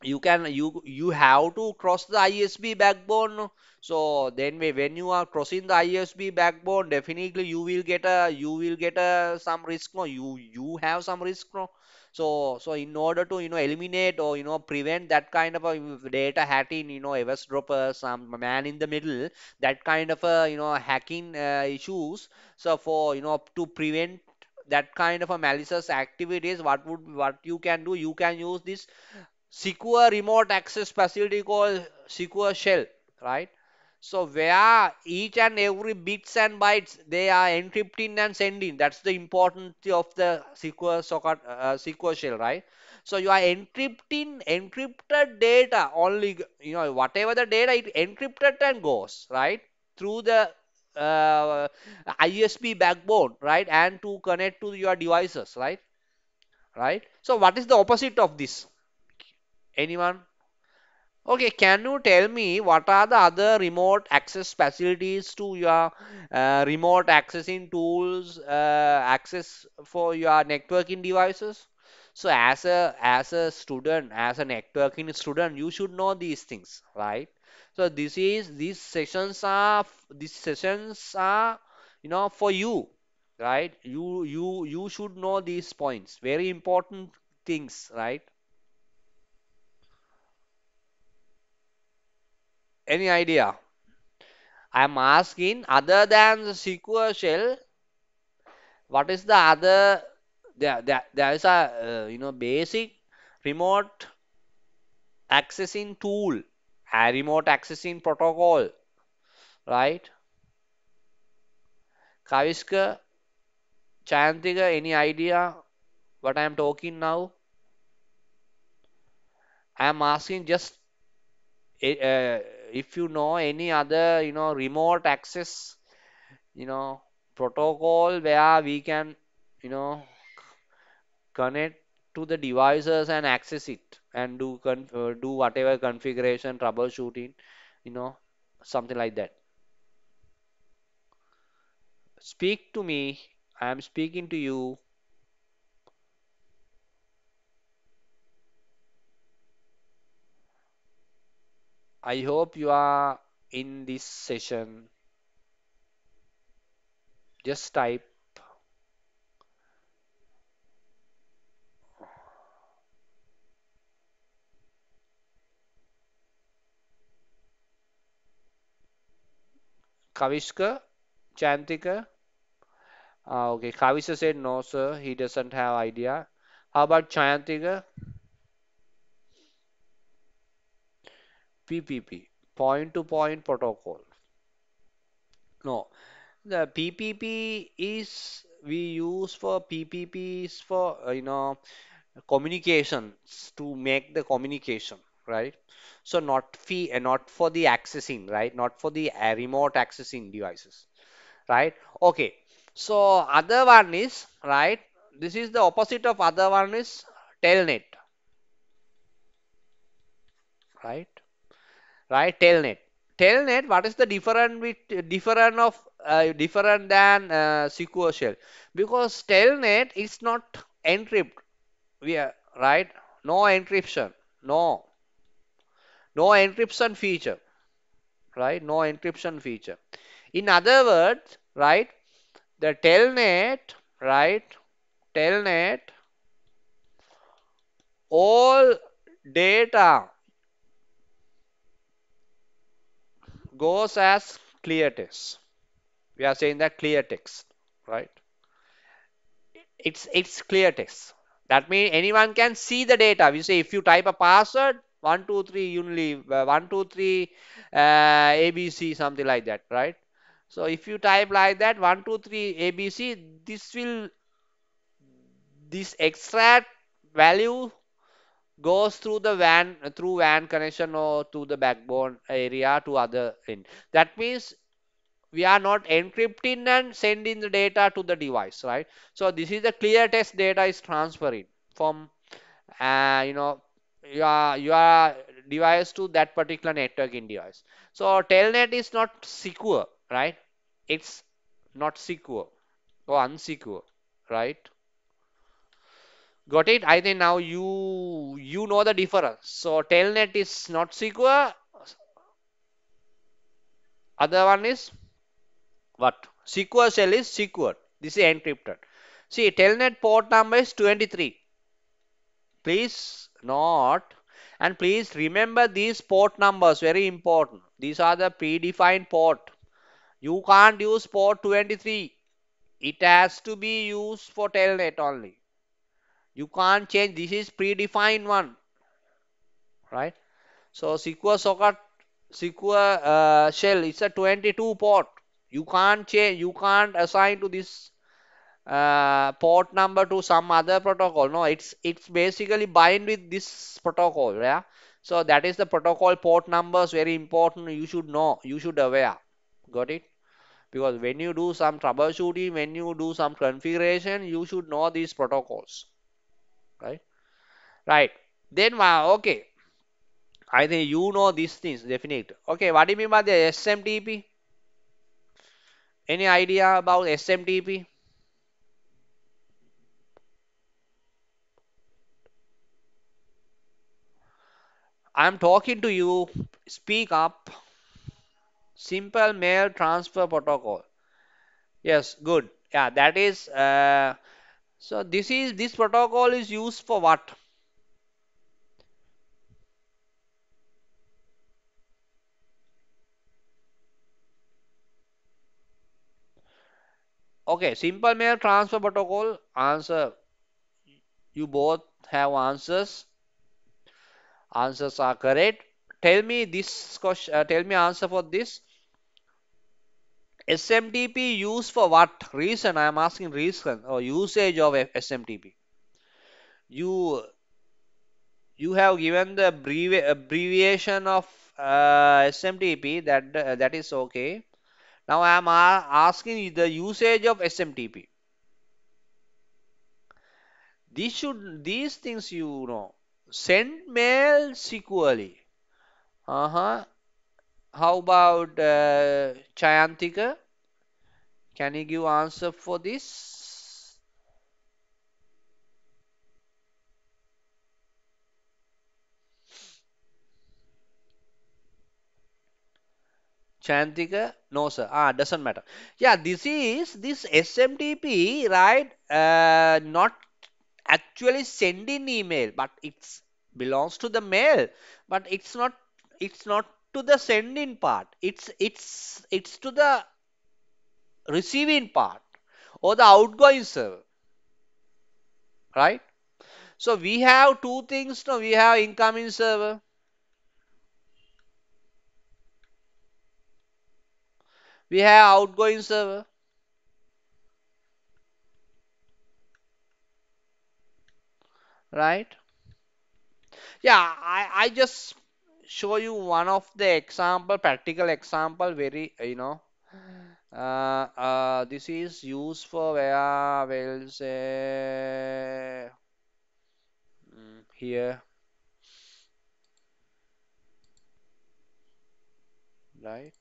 you can you you have to cross the ISP backbone. So then when you are crossing the ISP backbone, definitely you will get a you will get a some risk. No, you you have some risk. No. So so in order to you know eliminate or you know prevent that kind of a data hacking, you know, eavesdropper, some man in the middle, that kind of a you know hacking uh, issues. So for you know to prevent that kind of a malicious activities, what would what you can do? You can use this secure remote access facility called secure shell right? So where each and every bits and bytes they are encrypting and sending. That's the importance of the secure socket uh, shell right? So you are encrypting encrypted data only you know whatever the data it encrypted and goes right? Through the uh, ISP backbone right? And to connect to your devices right? Right? So what is the opposite of this anyone Okay, can you tell me what are the other remote access facilities to your uh, remote accessing tools, uh, access for your networking devices? So as a as a student, as a networking student, you should know these things, right? So this is these sessions are these sessions are you know for you, right? You you you should know these points, very important things, right? Any idea? I'm asking, other than the shell, what is the other? There, there, there is a uh, you know basic remote accessing tool, a remote accessing protocol, right? Kaviska, Chantika, any idea what I am talking now? I am asking just eh, uh, if you know any other you know remote access you know protocol where we can you know connect to the devices and access it and do uh, do whatever configuration troubleshooting you know something like that. Speak to me. I am speaking to you i hope you are in this session. Just type. Kavishka chantika. Uh, okay. Kavishka said no sir. He doesn't have idea. How about chantika ppp point to point protocol no The PPP is we use for PPP is for uh, you know communications to make the communication, right? So not fee, uh, not for the accessing, right? Not for the uh, remote accessing devices, right? Okay. So other one is right. This is the opposite of other one is telnet, right? Right? Telnet. Telnet. What is the different with different of uh, different than uh, shell? Because telnet is not encrypt. We are right. No encryption. No. No encryption feature. Right? No encryption feature. In other words, right? The telnet, right? Telnet, all data goes as clear text. We are saying that clear text, right? It's it's clear text. That means anyone can see the data. We say if you type a password, one two three Unilever, uh, one two three uh, ABC, something like that, right? So if you type like that, one two three ABC, this will this extract value goes through the WAN through WAN connection or to the backbone area to other end. That means we are not encrypting and sending the data to the device, right? So this is the clear text data is transferring from uh, you know your your device to that particular networking device. So telnet is not secure, right? It's not secure or unsecure, right? Got it? I think now you you know the difference. So telnet is not secure. Other one is what? Secure shell is secure. This is encrypted. See, telnet port number is 23. Please note and please remember these port numbers very important. These are the predefined port. You can't use port 23. It has to be used for telnet only. You can't change. This is predefined one, right? So secure socket, secure uh, shell, it's a 22 port. You can't change, you can't assign to this uh, port number to some other protocol. No, it's it's basically bind with this protocol. Yeah. So that is the protocol port numbers very important. You should know. You should aware. Got it? Because when you do some troubleshooting, when you do some configuration, you should know these protocols. Right? Right. Then wow, okay. I think you know these things definite Okay, what do you mean by the SMTP? Any idea about SMTP? I'm talking to you. Speak up. Simple mail transfer protocol. Yes, good. Yeah, that is. Uh, so this is this protocol is used for what? Okay, simple mail transfer protocol. Answer. You both have answers. Answers are correct. Tell me this question. Uh, tell me answer for this. SMTP used for what reason? I am asking reason or usage of SMTP. You you have given the abbrevi- abbreviation of uh, SMTP that uh, that is okay. Now I am asking the usage of SMTP. These should these things you know. Send mail securely. Uh-huh. How about uh, Chayantika? Can you give answer for this? Chantika? No, sir. Ah, doesn't matter. Yeah, this is this SMTP, right? Uh, not actually sending email, but it's belongs to the mail, but it's not it's not to the sending part. It's it's it's to the receiving part or the outgoing server, right? So we have two things. now we have incoming server, we have outgoing server. right? Yeah, I, I just show you one of the example, practical example, very, you know, uh, uh, this is used for where, we'll say, mm, here, right?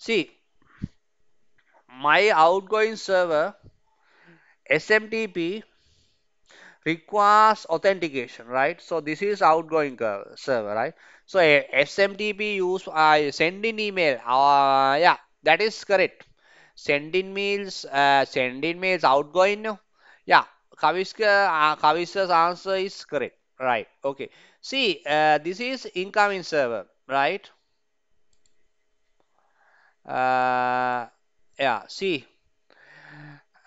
See, my outgoing server, SMTP, requires authentication, right? So this is outgoing server, right? So a SMTP use uh, sending email. Uh, yeah, that is correct. Sending mails, uh, mails outgoing. no? Yeah, Kaviska, uh, Kaviska's answer is correct. Right. Okay. See, uh, this is incoming server, right? Uh, yeah. See,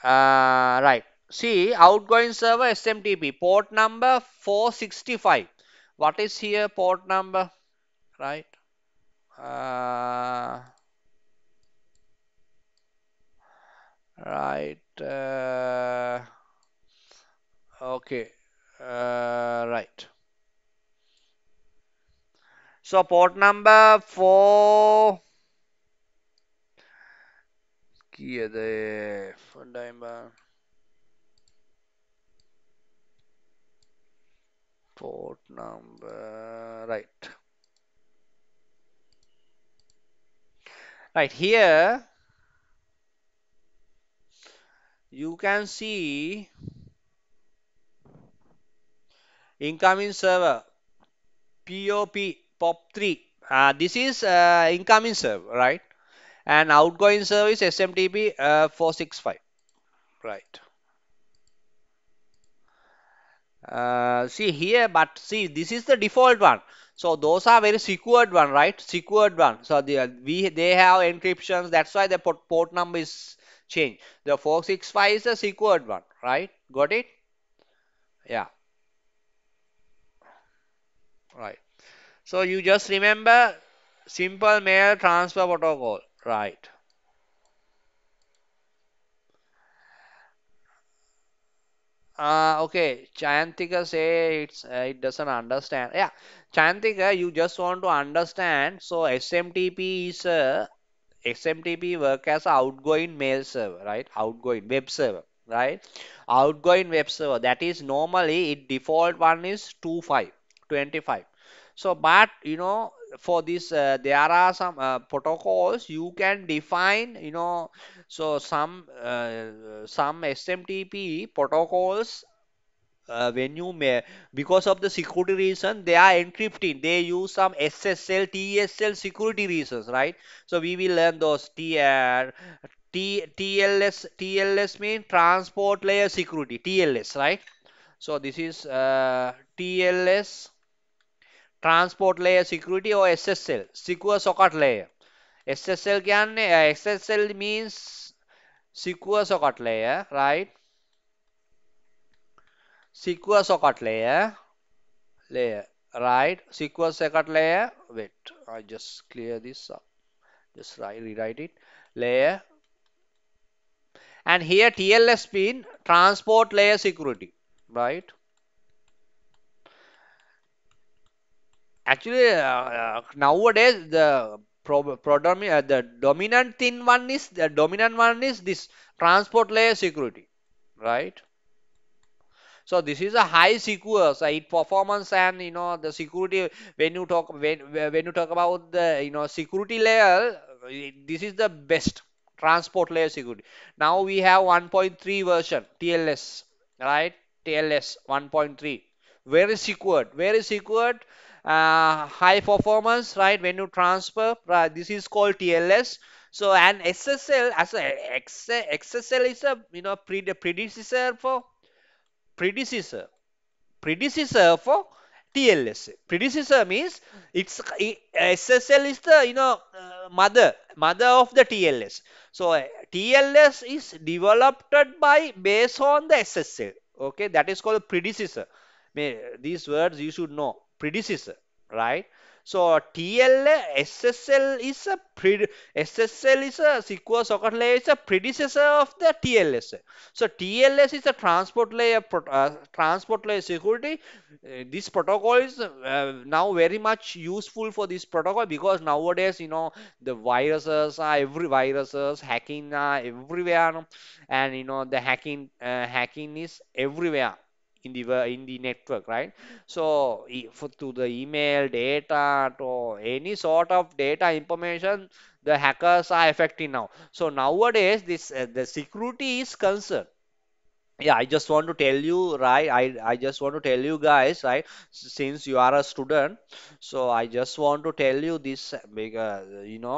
Uh, right. See, outgoing server SMTP port number 465. What is here port number? Right. Uh, right. Uh, okay. Uh, right. So port number 4 kiyada fundamental port number right. Right here you can see incoming server POP POP3 uh, this is uh, incoming server right and outgoing service SMTP uh, 465 right. Uh, see here but see this is the default one. So those are very secured one right? Secured one. So the we they have encryptions that's why the port, port number is changed. The 465 is a secured one right? Got it? Yeah. Right. So you just remember simple mail transfer protocol right Uh, okay, Chantika say it's uh, it doesn't understand. Yeah, Chantika, you just want to understand. So SMTP is a SMTP work as outgoing mail server, right? Outgoing web server, right? Outgoing web server. That is normally it default one is 25, 25. So, but you know, for this, uh, there are some uh, protocols you can define, you know, so some uh, some SMTP protocols uh, when you may because of the security reason they are encrypting. They use some ssl tsl security reasons right? So we will learn those T, uh, T, tls tls mean transport layer security tls right? So this is uh, tls transport layer security और SSL secure socket layer SSL क्या है SSL means secure socket layer right secure socket layer layer right secure socket layer wait I just clear this up just write rewrite it layer and here tls pin, transport layer security, right? Actually uh, uh, nowadays the pro- uh, the dominant thin one is the dominant one is this transport layer security right? So this is a high secure site performance and you know the security when you talk when when you talk about the you know security layer this is the best transport layer security. Now we have 1.3 version TLS right? TLS 1.3 very secured? Very secured uh, high performance right when you transfer this is called TLS so and SSL as a SSL is a you know pre predecessor for predecessor predecessor for TLS. Predecessor means it's SSL is the you know uh, mother mother of the TLS. So uh, TLS is developed by based on the SSL. Okay, that is called predecessor. These words you should know. Predecessor, right? So TLS SSL is a pre SSL is a secure socket layer is a predecessor of the TLS. So TLS is a transport layer uh, transport layer security uh, this protocol is uh, now very much useful for this protocol because nowadays you know the viruses are every viruses hacking are everywhere and you know the hacking uh, hacking is everywhere in the in the network right? So for to the email data to any sort of data information the hackers are affecting now. So nowadays this uh, the security is concerned yeah i just want to tell you right i i just want to tell you guys right since you are a student so i just want to tell you this uh, because you know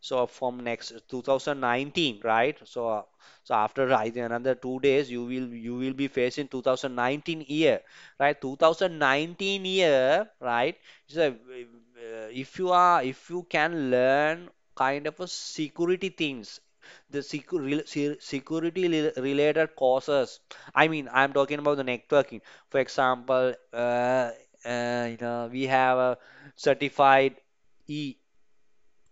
so from next 2019 right so so after I think another two days you will you will be facing 2019 year right 2019 year right so uh, if you are if you can learn kind of a security things the security rel- related causes. I mean, I'm talking about the networking. For example, uh, uh, you know, we have a certified E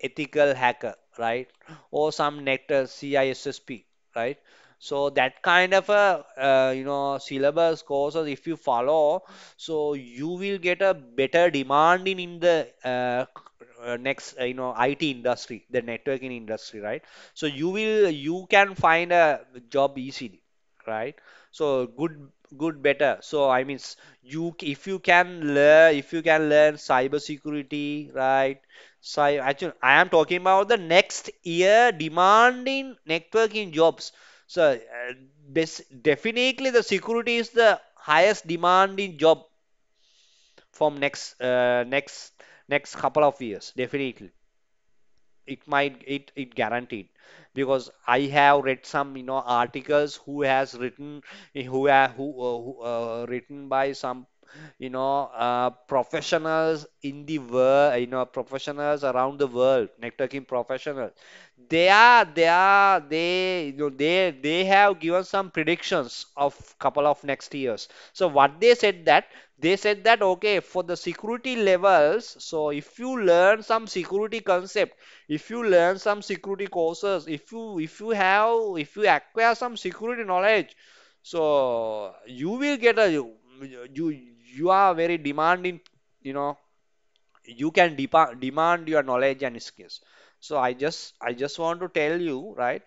ethical hacker, right? Or some nectar CISSP, right? So that kind of a uh, you know syllabus courses if you follow, so you will get a better demand in in the uh, next uh, you know IT industry, the networking industry, right? So you will you can find a job easily, right? So good good better. So I mean you if you can learn if you can learn cyber security, right? So I, actually, I am talking about the next year demanding networking jobs. So uh, this definitely the security is the highest demanding job from next uh, next next couple of years. Definitely, it might it it guaranteed. Because I have read some you know articles who has written who have who, uh, who uh, written by some you know uh, professionals in the world you know professionals around the world networking professionals. They are they are they you know they they have given some predictions of couple of next years. So what they said that they said that okay for the security levels so if you learn some security concept if you learn some security courses if you if you have if you acquire some security knowledge so you will get a you you you are very demanding you know you can demand your knowledge and skills so i just i just want to tell you right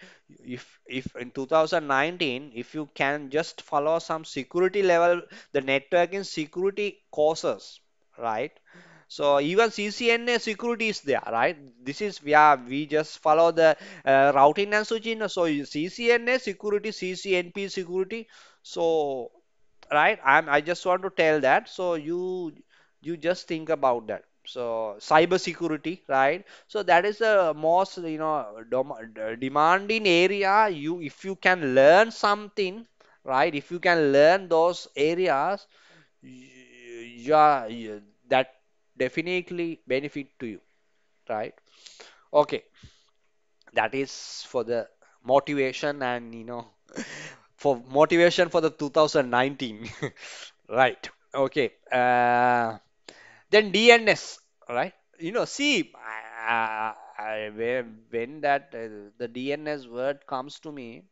if if in 2019 if you can just follow some security level the networking security courses right so even CCNA security is there, right? This is yeah, we just follow the uh, routing and switching. So CCNA security, CCNP security. So right, I'm I just want to tell that. So you you just think about that. So cyber security, right? So that is the most you know demanding area. You if you can learn something, right? If you can learn those areas, yeah, that definitely benefit to you, right? Okay, that is for the motivation and you know for motivation for the 2019, right? Okay, uh, then DNS, right? You know, see, I, I, when that uh, the DNS word comes to me,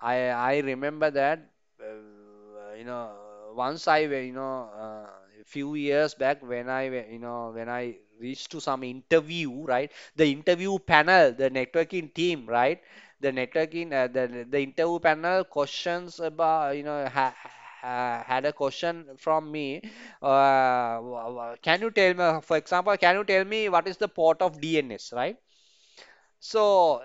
I I remember that uh, you know once I you know uh, a few years back when I you know when I reached to some interview right the interview panel the networking team right the networking uh, the the interview panel questions about you know ha, ha, had a question from me uh, can you tell me for example can you tell me what is the port of DNS right so,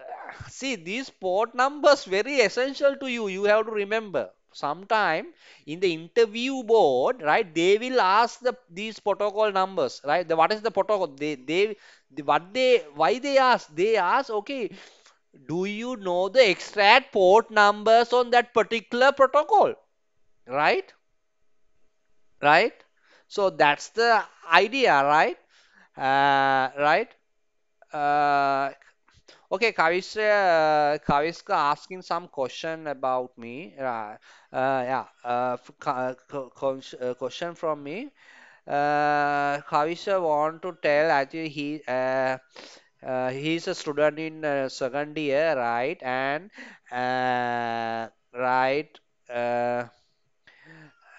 see, these port numbers very essential to you. You have to remember. Sometime in the interview board, right, they will ask the these protocol numbers, right? The, what is the protocol? They they the, what they why they ask? They ask, okay, do you know the extract port numbers on that particular protocol, right? Right? So that's the idea, right? Uh, right? Uh, Okay, Kavisha, uh, asking some question about me. Uh, uh, yeah, uh, uh, question from me. Uh, Kavisha want to tell actually he uh, uh, he's a student in uh, second year, right? And right.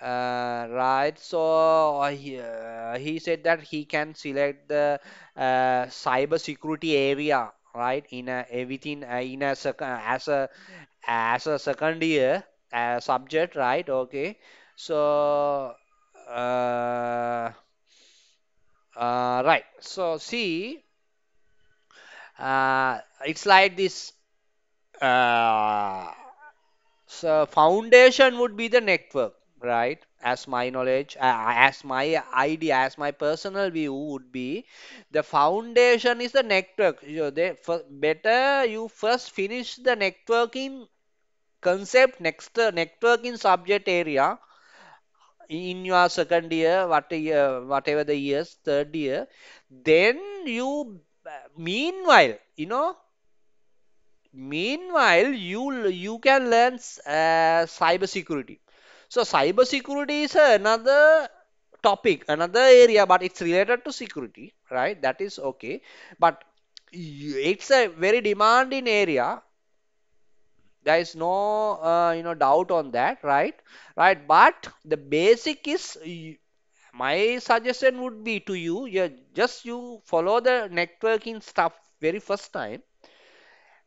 Uh, uh, right, so uh, he, uh, he said that he can select the uh, cyber security area, right, in a uh, within uh, in a sec as a as a second year uh, subject, right? Okay, so uh, uh, right, so see, uh, it's like this. Uh, So foundation would be the network, right? As my knowledge, uh, as my idea, as my personal view would be, the foundation is the network. You know, they, better you first finish the networking concept, next uh, networking subject area in your second year, what year, whatever the years, third year. Then you, uh, meanwhile, you know, Meanwhile, you you can learn uh, cyber security. So cyber security is another topic, another area, but it's related to security, right? That is okay. But it's a very demanding area. There is no uh, you know doubt on that, right? Right. But the basic is my suggestion would be to you, yeah, just you follow the networking stuff very first time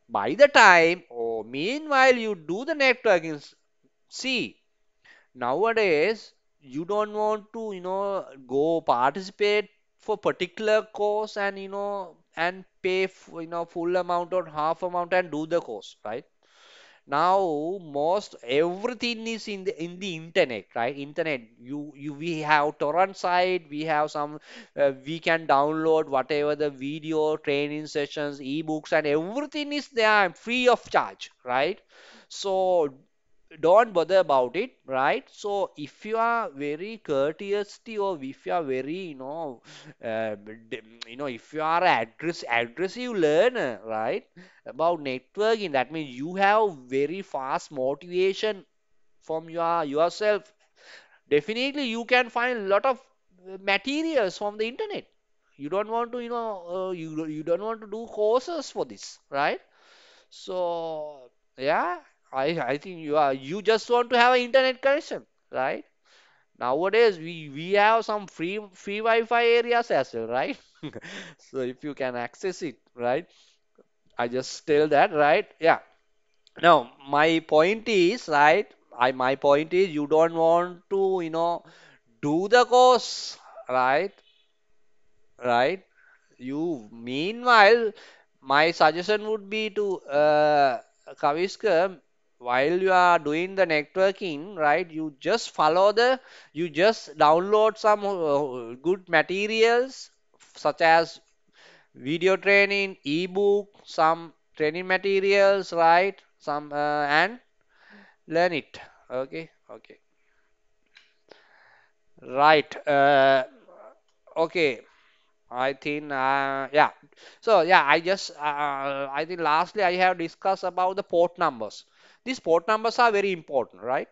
by the time, oh, meanwhile, you do the networking. See, nowadays, you don't want to, you know, go participate for particular course and, you know, and pay, you know, full amount or half amount and do the course, right? Now, most everything is in the in the internet, right? Internet. You you we have torrent site. We have some. Uh, we can download whatever the video training sessions, ebooks, and everything is there free of charge, right? So don't bother about it right? So if you are very courteously or if you are very you know uh, you know if you are address aggressive learner right about networking that means you have very fast motivation from your yourself. Definitely you can find a lot of materials from the internet. You don't want to you know uh, you, you don't want to do courses for this right? So yeah, I I think you are you just want to have an internet connection, right? Nowadays we we have some free free Wi-Fi areas as well, right? So if you can access it, right? I just tell that, right? Yeah. Now my point is, right? I my point is you don't want to, you know, do the course, right? Right? You meanwhile, my suggestion would be to uh, Kaviska, while you are doing the networking, right? You just follow the, you just download some uh, good materials such as video training, ebook, some training materials, right? Some uh, and learn it. Okay, okay, right. Uh, okay. I think, uh, yeah. So, yeah, I just, uh, I think lastly I have discussed about the port numbers. These port numbers are very important, right?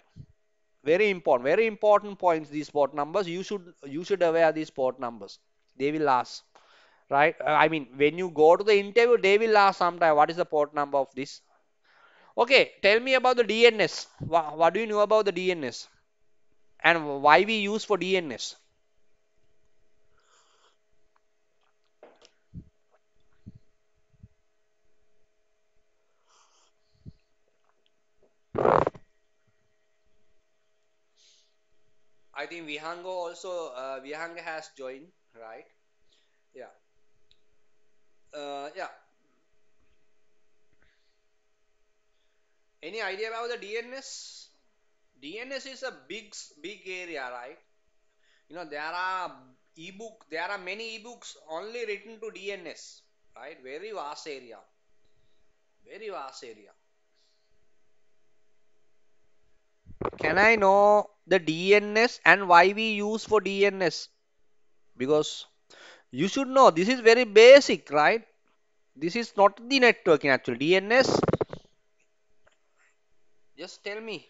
Very important, very important points. These port numbers, you should, you should aware these port numbers. They will ask, right? Uh, I mean, when you go to the interview, they will ask sometime, what is the port number of this? Okay, tell me about the DNS. What, what do you know about the DNS and why we use for DNS? I think Vihanga also, uh, Vihanga has joined, right? Yeah. Uh, yeah. Any idea about the DNS? DNS is a big, big area, right? You know, there are ebook, there are many ebooks only written to DNS, right? Very vast area, very vast area. Can I know the DNS and why we use for DNS? Because you should know this is very basic, right? this is not the networking actually. DNS. Just tell me.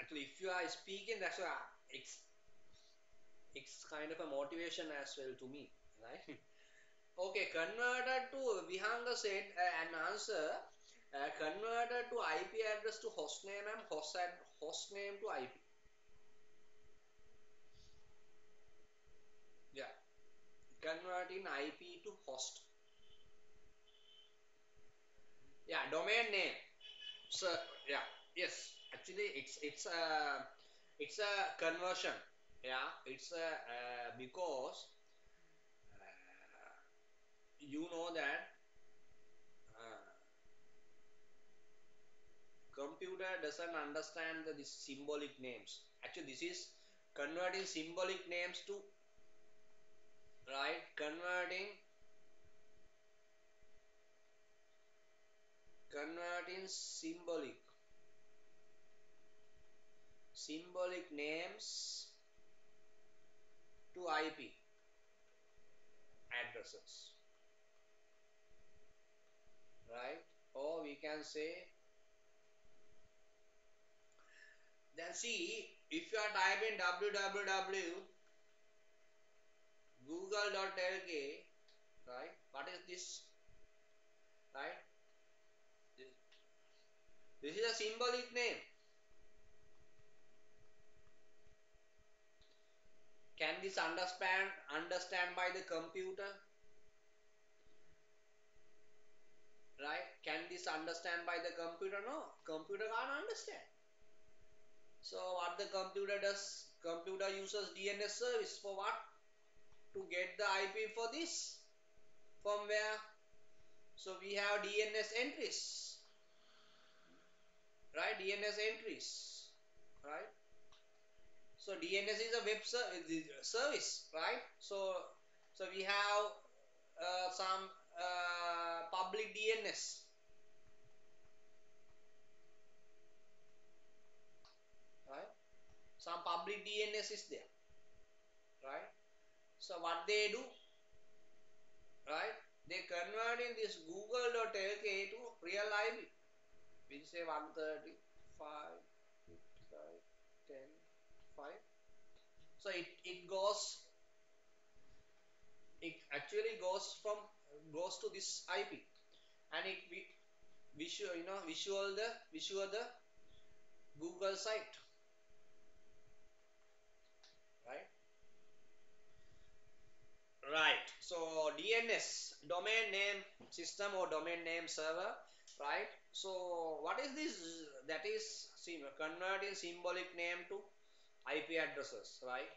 Actually, if you are speaking, that's a it's it's kind of a motivation as well to me, right? Okay, converted to Vihanga said uh, an answer uh, converted to IP address to hostname and host ad, hostname to IP. Yeah, converting IP to host. Yeah, domain name. So yeah, yes. Actually, it's it's a it's a conversion. Yeah, it's a uh, because uh, you know that uh, computer doesn't understand the, symbolic names. Actually, this is converting symbolic names to right converting converting symbolic symbolic names to IP addresses right or we can say then see if you are typing www google.lk right? What is this? Right? This, this is a symbolic name. Can this understand understand by the computer? Right? Can this understand by the computer? No. Computer can't understand so what the computer does computer uses dns service for what? To get the ip for this from where so we have dns entries. Right? Dns entries. Right? So dns is a web service right? So so we have uh, some uh, public dns right some public dns is there. Right? So what they do? Right? They convert in this google.lk to real ip we say 135 55 10 5 so it, it goes it actually goes from goes to this ip and it we visual you know visual the visual the google site right right. So dns domain name system or domain name server right? So what is this? That is converting symbolic name to ip addresses right?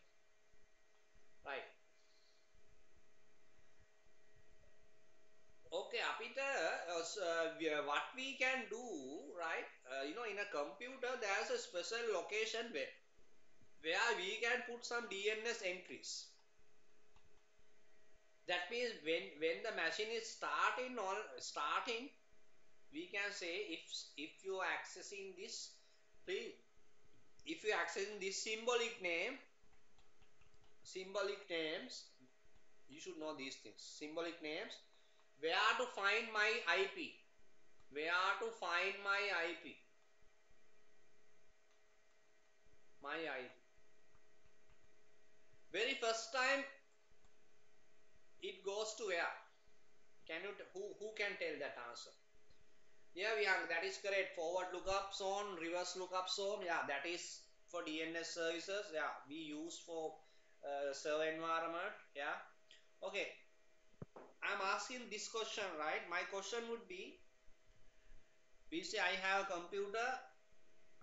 Right. Okay apita uh, uh, uh, what we can do right uh, you know in a computer there's a special location where where we can put some dns entries that means when when the machine is starting or starting we can say if if you are accessing this field if you are accessing this symbolic name symbolic names you should know these things. Symbolic names where to find my ip where to find my ip my ip very first time it goes to where? Can you who who can tell that answer? Yeah we have that is correct. Forward lookup zone reverse lookup zone yeah that is for dns services yeah. We use for uh, server environment yeah. Okay. I'm asking this question right? My question would be we say i have a computer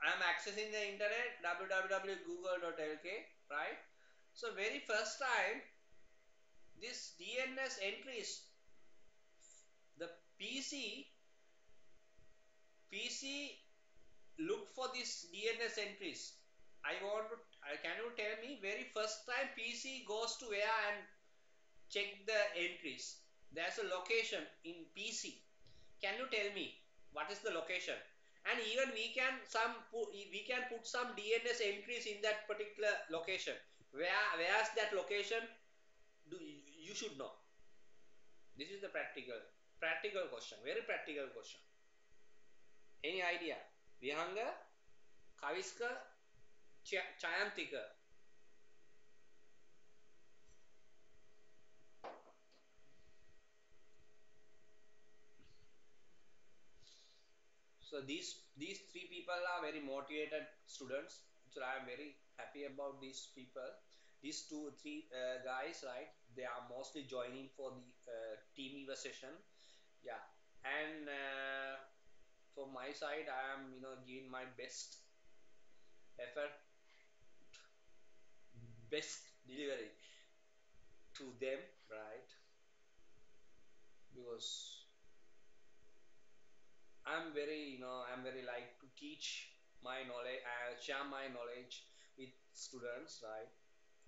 i'm accessing the internet www.google.lk right? So very first time this dns entries the pc pc look for this dns entries. I want to can you tell me very first time pc goes to where and check the entries? There's a location in pc can you tell me what is the location? And even we can some we can put some dns entries in that particular location. Where where's that location you, should know? This is the practical practical question. Very practical question. Any idea? Vihanga, Kaviska, Chayantika. So these these three people are very motivated students. So I am very happy about these people. These two three uh, guys, right? They are mostly joining for the uh, TeamViewer session. Yeah, and uh, from my side, I am you know giving my best effort, best delivery to them, right? Because I'm very, you know, I'm very like to teach my knowledge, uh, share my knowledge with students, right?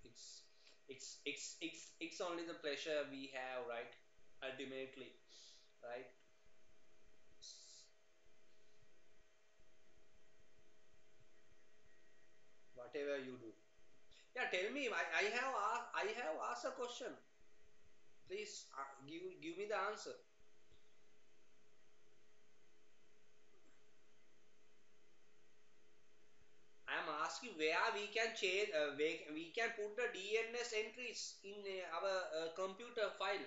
It's, it's, it's, it's, it's only the pleasure we have, right? Ultimately, right? Whatever you do. Yeah, tell me. I, I have asked, I have asked a question. Please uh, give give me the answer. Asking where we can change, uh, we can put the DNS entries in uh, our uh, computer file.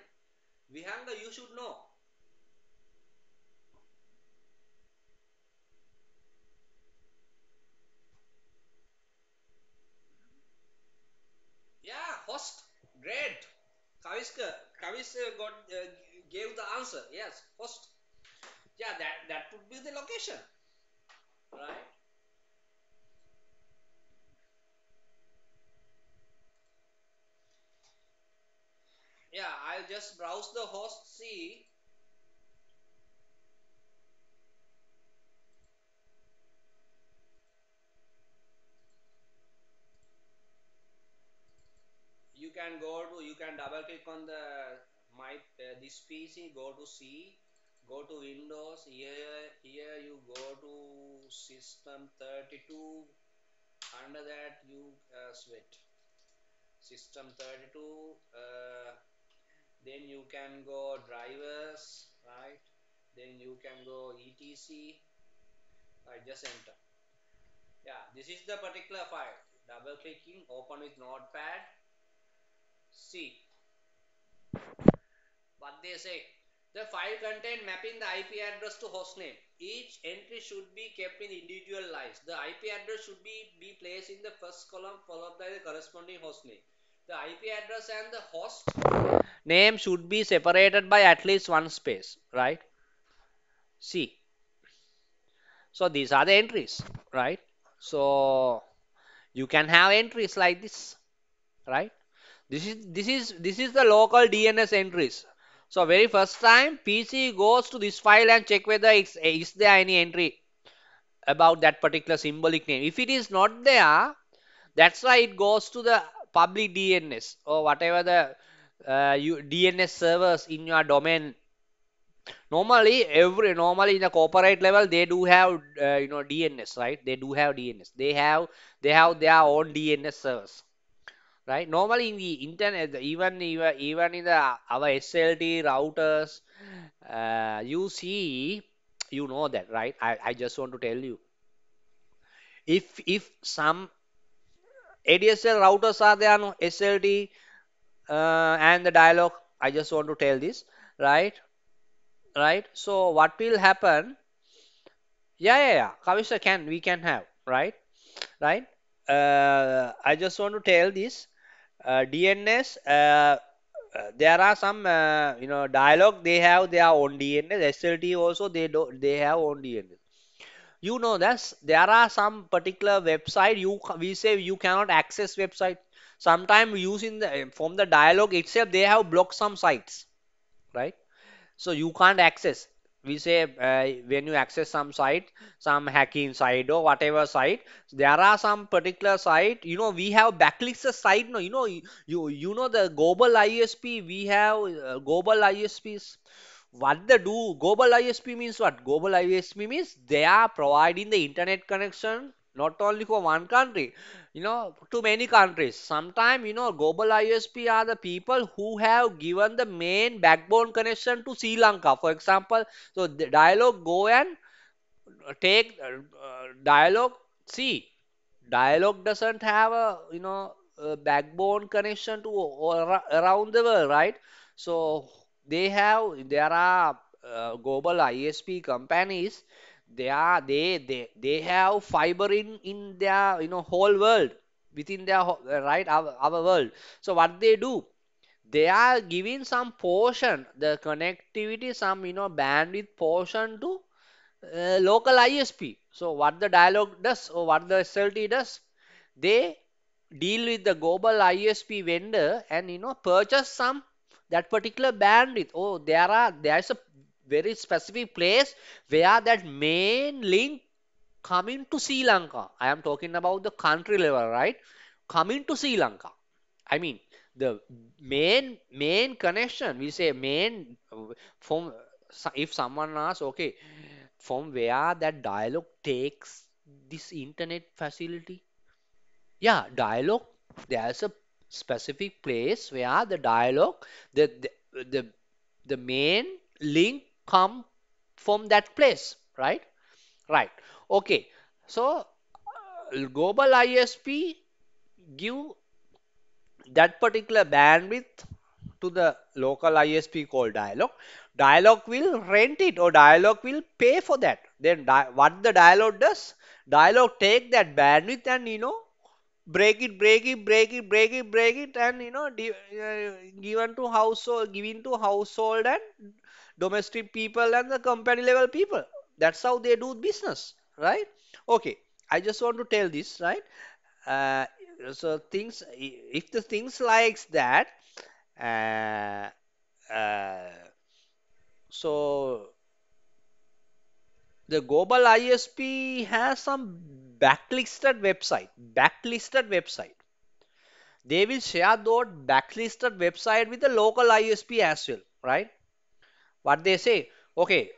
Vihanga, you should know. Yeah, host. Great. Kaviska, Kavis got uh, gave the answer. Yes, host. Yeah, that that would be the location, right? Yeah, I'll just browse the host. C you can go to you can double click on the my uh, this PC. Go to C. Go to Windows. Here here you go to System 32. Under that you uh, switch System 32. Uh, then you can go drivers right? Then you can go etc right just enter. Yeah this is the particular file. Double clicking open with notepad. See. What they say? The file contain mapping the ip address to hostname each entry should be kept in individual lines the ip address should be, be placed in the first column followed by the corresponding hostname the ip address and the host name should be separated by at least one space right? See so these are the entries right? So you can have entries like this right? This is this is this is the local dns entries. So very first time pc goes to this file and check whether it's is there any entry about that particular symbolic name. If it is not there that's why it goes to the public dns or whatever the uh, you, dns servers in your domain. Normally every normally in the corporate level they do have uh, you know dns right? They do have dns they have they have their own dns servers right? Normally in the internet even even even in the our slt routers uh, you see you know that right? I, I just want to tell you. If if some adsl routers are there no slt uh, and the dialog i just want to tell this right? Right? So what will happen? Yeah yeah yeah. Kavisa can we can have right? Right? Uh, i just want to tell this. Uh, dns uh, uh, there are some uh, you know dialog they have their own dns slt also they do they have own dns you know that there are some particular website you we say you cannot access website sometime using the from the dialog itself they have blocked some sites right? So you can't access. We say uh, when you access some site some hacking site or whatever site there are some particular site you know we have backlisted site no you know you you, you know the global isp we have uh, global isps what they do global isp means what? Global isp means they are providing the internet connection not only for one country, you know, to many countries. Sometimes, you know, global ISP are the people who have given the main backbone connection to Sri Lanka. For example, so the Dialog go and take uh, uh, Dialog. See, Dialog doesn't have a you know a backbone connection to around the world, right? So they have there are uh, global ISP companies. They are they they they have fiber in in their you know whole world within their uh, right our, our world. So what they do? They are giving some portion the connectivity some you know bandwidth portion to uh, local ISP. So what the Dialog does or what the SLT does, they deal with the global ISP vendor and you know purchase some that particular bandwidth. Oh, there are there's a very specific place where that main link coming to Sri Lanka. I am talking about the country level, right? Coming to Sri Lanka. I mean, the main main connection. We say main from if someone asks, okay, from where that Dialog takes this internet facility. Yeah, Dialog. There's a specific place where the Dialog, the the the, the main link come from that place, right? Right. Okay. So uh, global ISP give that particular bandwidth to the local ISP called Dialog. Dialog will rent it or Dialog will pay for that. Then what the Dialog does? Dialog take that bandwidth and you know break it, break it, break it, break it, break it, and you know uh, given to household, given to household and domestic people and the company level people. That's how they do business, right? Okay, I just want to tell this, right? Uh, so things, if the things likes that, uh, uh, so the global ISP has some backlisted website, backlisted website. They will share those backlisted website with the local ISP as well, right? What they say, okay,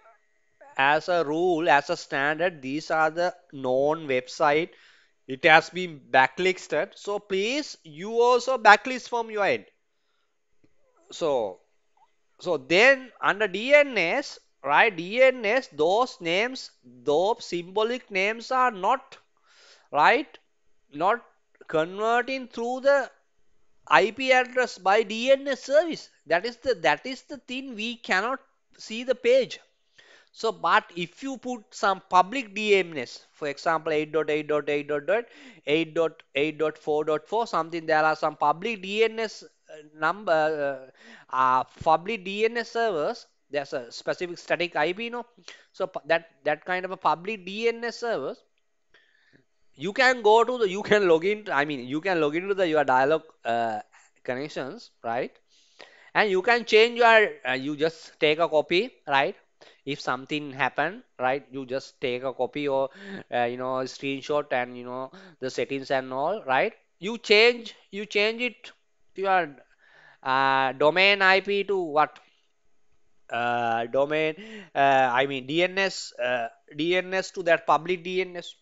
as a rule, as a standard, these are the known website. It has been backlisted. So please, you also backlist from your end. So So then under DNS, right? DNS, those names, those symbolic names are not right, not converting through the IP address by DNS service. That is the that is the thing we cannot see the page. So, but if you put some public DNS, for example, 8.8.8.8.8.4.4, something, there are some public DNS uh, number, uh, uh, public DNS servers. There's a specific static IP, no? So that that kind of a public DNS servers, you can go to the, you can log in. I mean, you can log into the your dialog uh, connections, right? And you can change your uh, you just take a copy right? If something happen right you just take a copy or uh, you know screenshot and you know the settings and all right? You change you change it to your uh, domain ip to what? Uh, domain uh, i mean dns uh, dns to that public dns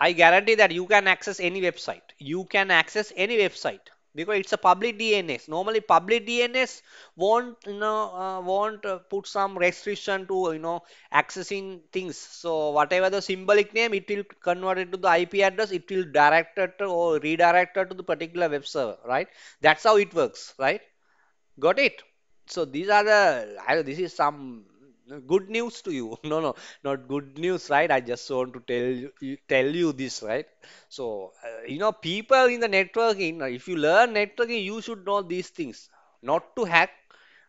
I guarantee that you can access any website. You can access any website because it's a public DNS. Normally, public DNS won't you know uh, won't put some restriction to you know accessing things. So whatever the symbolic name, it will convert it to the IP address. It will direct it or redirect it to the particular web server. Right? That's how it works. Right? Got it? So these are the, I, this is some good news to you. No, no, not good news, right? I just want to tell you, tell you this, right? So, uh, you know, people in the networking, uh, if you learn networking, you should know these things. Not to hack,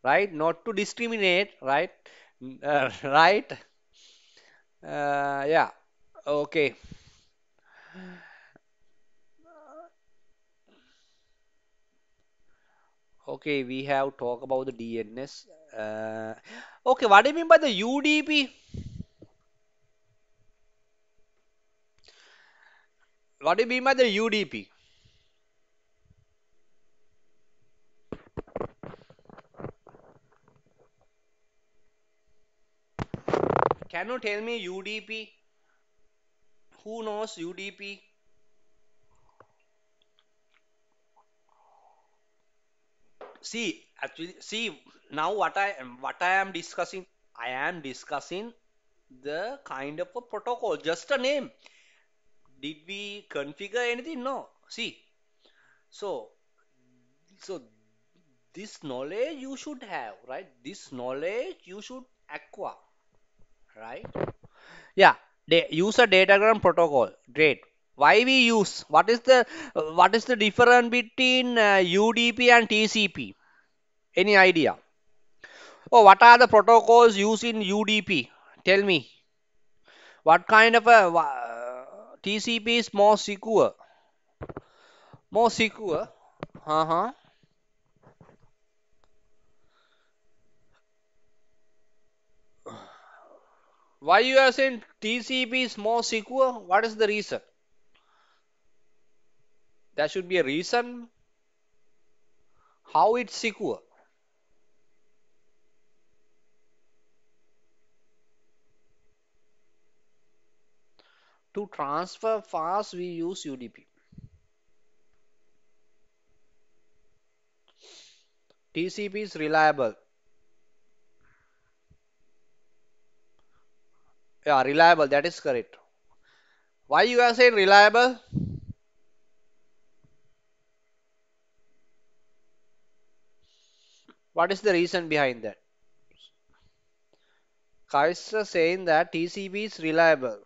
right? Not to discriminate, right? Uh, right? Uh, yeah. Okay. Okay, we have talked about the DNS. Uh, okay, what do you mean by the UDP? What do you mean by the UDP? Can you tell me UDP? Who knows UDP? See, actually, see now what I am what I am discussing. I am discussing the kind of a protocol, just a name. Did we configure anything? No. See, so so this knowledge you should have, right? This knowledge you should acquire, right? Yeah, da- user datagram protocol. Great. Why we use? What is the uh, what is the difference between uh, UDP and TCP? Any idea? Oh, what are the protocols used in UDP? Tell me. What kind of a wha- TCP is more secure? More secure? Uh-huh. Why you are saying TCP is more secure? What is the reason? There should be a reason how it's secure. To transfer fast, we use UDP. TCP is reliable. Yeah, reliable. That is correct. Why you are saying reliable? What is the reason behind that? Kaiser saying that TCP is reliable.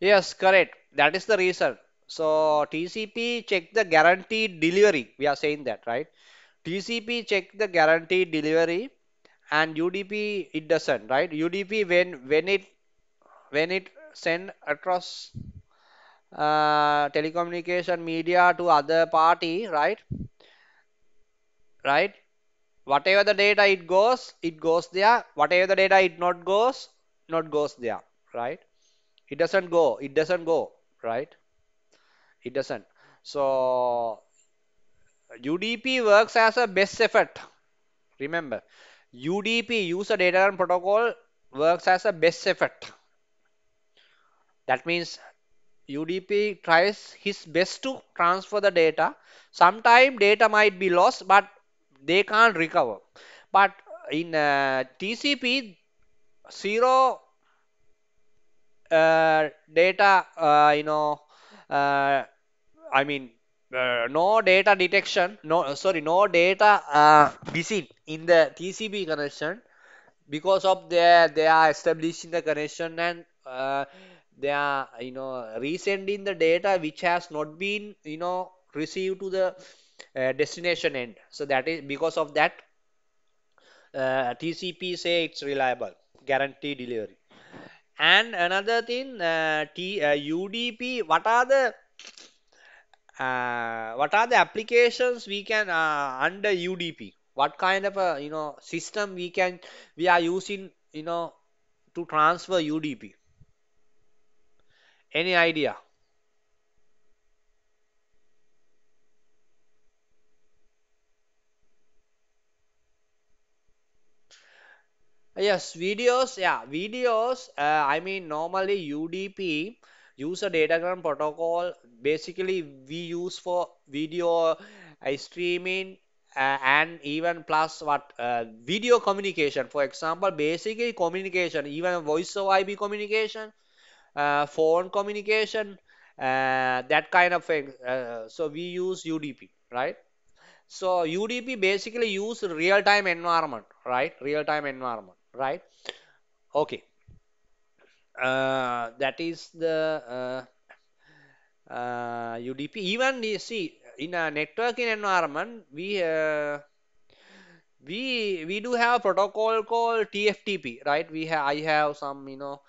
Yes, correct. That is the reason. So TCP check the guaranteed delivery. We are saying that, right? TCP check the guaranteed delivery and UDP it doesn't, right? UDP when when it when it send across uh, telecommunication media to other party, right? Right? Whatever the data it goes, it goes there. Whatever the data it not goes, not goes there, right? It doesn't go. It doesn't go, right? It doesn't. So UDP works as a best effort. Remember, UDP user datagram protocol works as a best effort. That means UDP tries his best to transfer the data. Sometime data might be lost, but they can't recover. But in uh, TCP, zero uh, data, uh, you know, uh, I mean, uh, no data detection, no, sorry, no data uh, missing in the TCP connection because of their they are establishing the connection and uh, they are you know resending the data which has not been you know received to the uh, destination end. So that is because of that uh, TCP say it's reliable, guarantee delivery. And another thing, uh, T, uh, UDP, what are the uh, what are the applications we can uh, under UDP? What kind of a you know system we can we are using you know to transfer UDP? Any idea? Yes, videos. Yeah, videos. Uh, I mean, normally UDP user datagram protocol. Basically, we use for video uh, streaming uh, and even plus what uh, video communication. For example, basically communication, even voice over IP communication, uh, phone communication, uh, that kind of thing. Uh, so we use UDP, right? So UDP basically use real-time environment, right? Real-time environment, right? Okay. Uh, that is the uh, uh, UDP. Even you see in a networking environment, we uh, we we do have a protocol called TFTP, right? We have I have some you know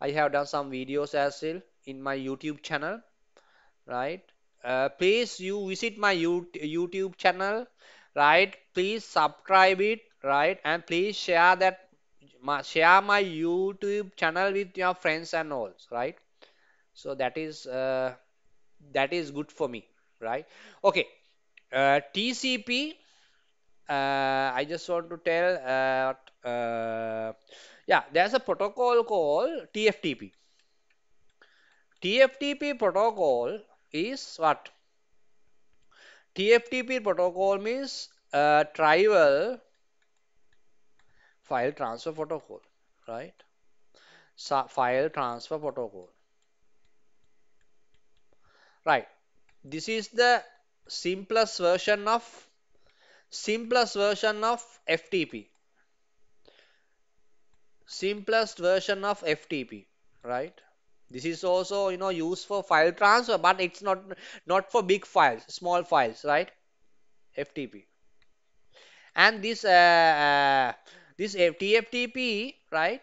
I have done some videos as well in my YouTube channel, right? Uh, please you visit my You- YouTube channel, right? Please subscribe it, right? And please share that share my YouTube channel with your friends and all, right? So that is uh, that is good for me, right? Okay, uh, TCP. Uh, I just want to tell. Uh, uh, yeah, there's a protocol called TFTP. TFTP protocol is what? TFTP protocol means uh, trivial file transfer protocol, right? Sa- file transfer protocol, right? This is the simplest version of simplest version of FTP, simplest version of FTP, right? This is also you know used for file transfer, but it's not not for big files, small files, right? FTP. And this uh, uh, this TFTP, right?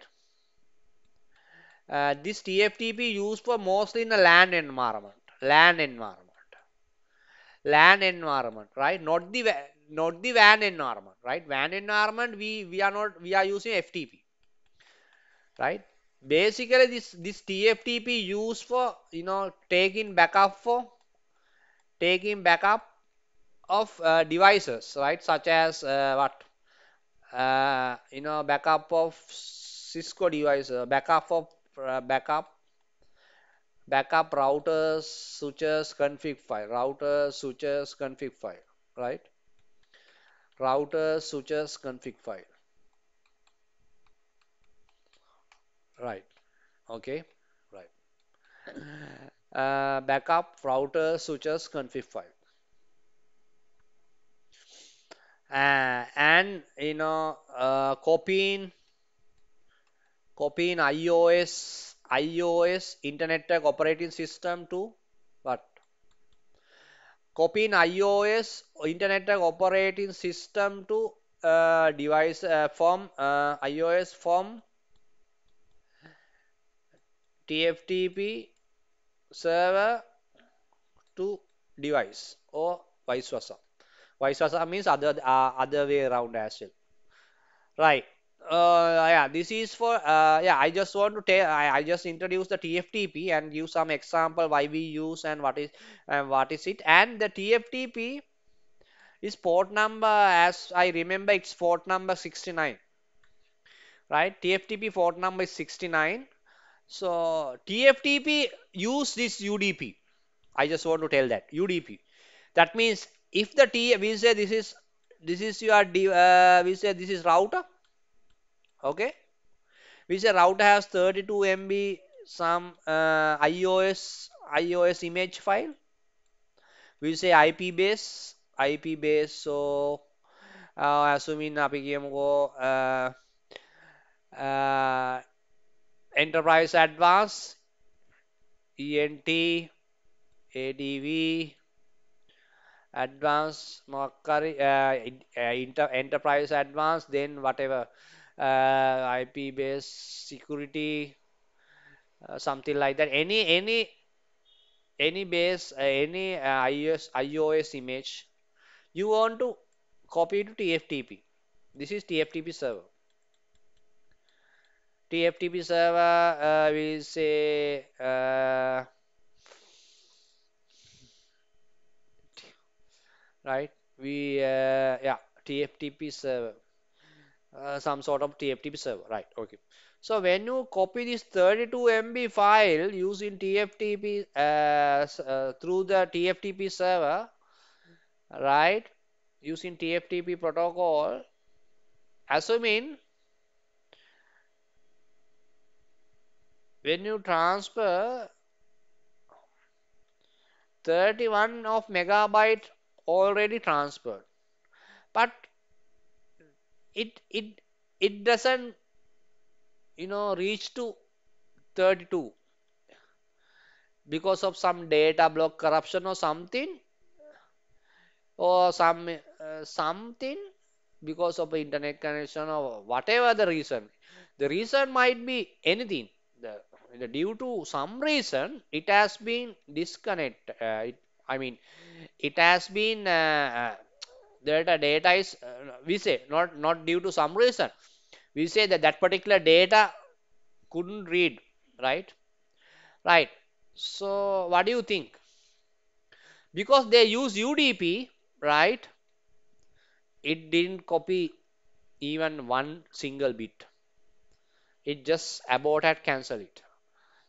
Uh, this TFTP used for mostly in a LAN environment, LAN environment, LAN environment, right? Not the not the WAN environment, right? WAN environment we we are not we are using FTP, right? Basically, this this TFTP used for you know taking backup for taking backup of uh, devices, right? Such as uh, what uh, you know backup of Cisco device, uh, backup of uh, backup backup routers, switches, config file, routers, switches, config file, right? Routers, switches, config file, right? Okay, right. Uh, backup routers, switches, config file, uh, and you know uh, copying copying iOS iOS Internet Operating System to what? Copying iOS Internet Operating System to uh, device uh, from uh, iOS from TFTP server to device or vice versa. Vice versa means other uh, other way around as well. Right. Uh, yeah, this is for uh, yeah. I just want to tell. I, I just introduce the TFTP and give some example why we use and what is and what is it. And the TFTP is port number as I remember it's port number 69, right? TFTP port number is 69. So TFTP use this UDP. I just want to tell that UDP. That means if the T we say this is this is your D, uh, we say this is router okay we say router has 32 MB some uh, iOS iOS image file we say IP base IP base so uh, assuming අපි කියමුකෝ uh, uh, enterprise advanced ENT ADV advanced Mercury, uh, uh enterprise advanced, then whatever uh, IP based security, uh, something like that. Any any any base, uh, any uh, iOS iOS image, you want to copy to TFTP. This is TFTP server. TFTP server uh, will say. Right? We uh, yeah TFTP server. Uh, some sort of TFTP server right okay. So when you copy this 32 MB file using TFTP uh, uh, through the TFTP server right using TFTP protocol assuming when you transfer 31 of megabyte already transferred. But it it it doesn't you know reach to 32 because of some data block corruption or something or some uh, something because of internet connection or whatever the reason. The reason might be anything. The, the due to some reason it has been disconnect uh, i mean it has been uh, uh, data data is uh, we say not not due to some reason we say that that particular data couldn't read right right so what do you think because they use UDP, right? It didn't copy even one single bit. It just abort and cancel it.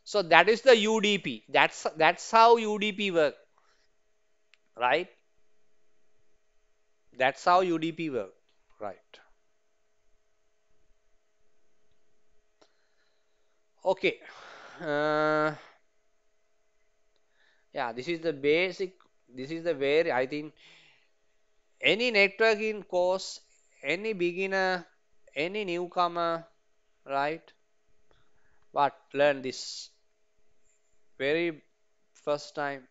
So that is the UDP. That's that's how UDP work, right? That's how UDP work, right? Okay. Uh, yeah, this is the basic. This is the very I think any networking course, any beginner, any newcomer, right? But learn this very first time.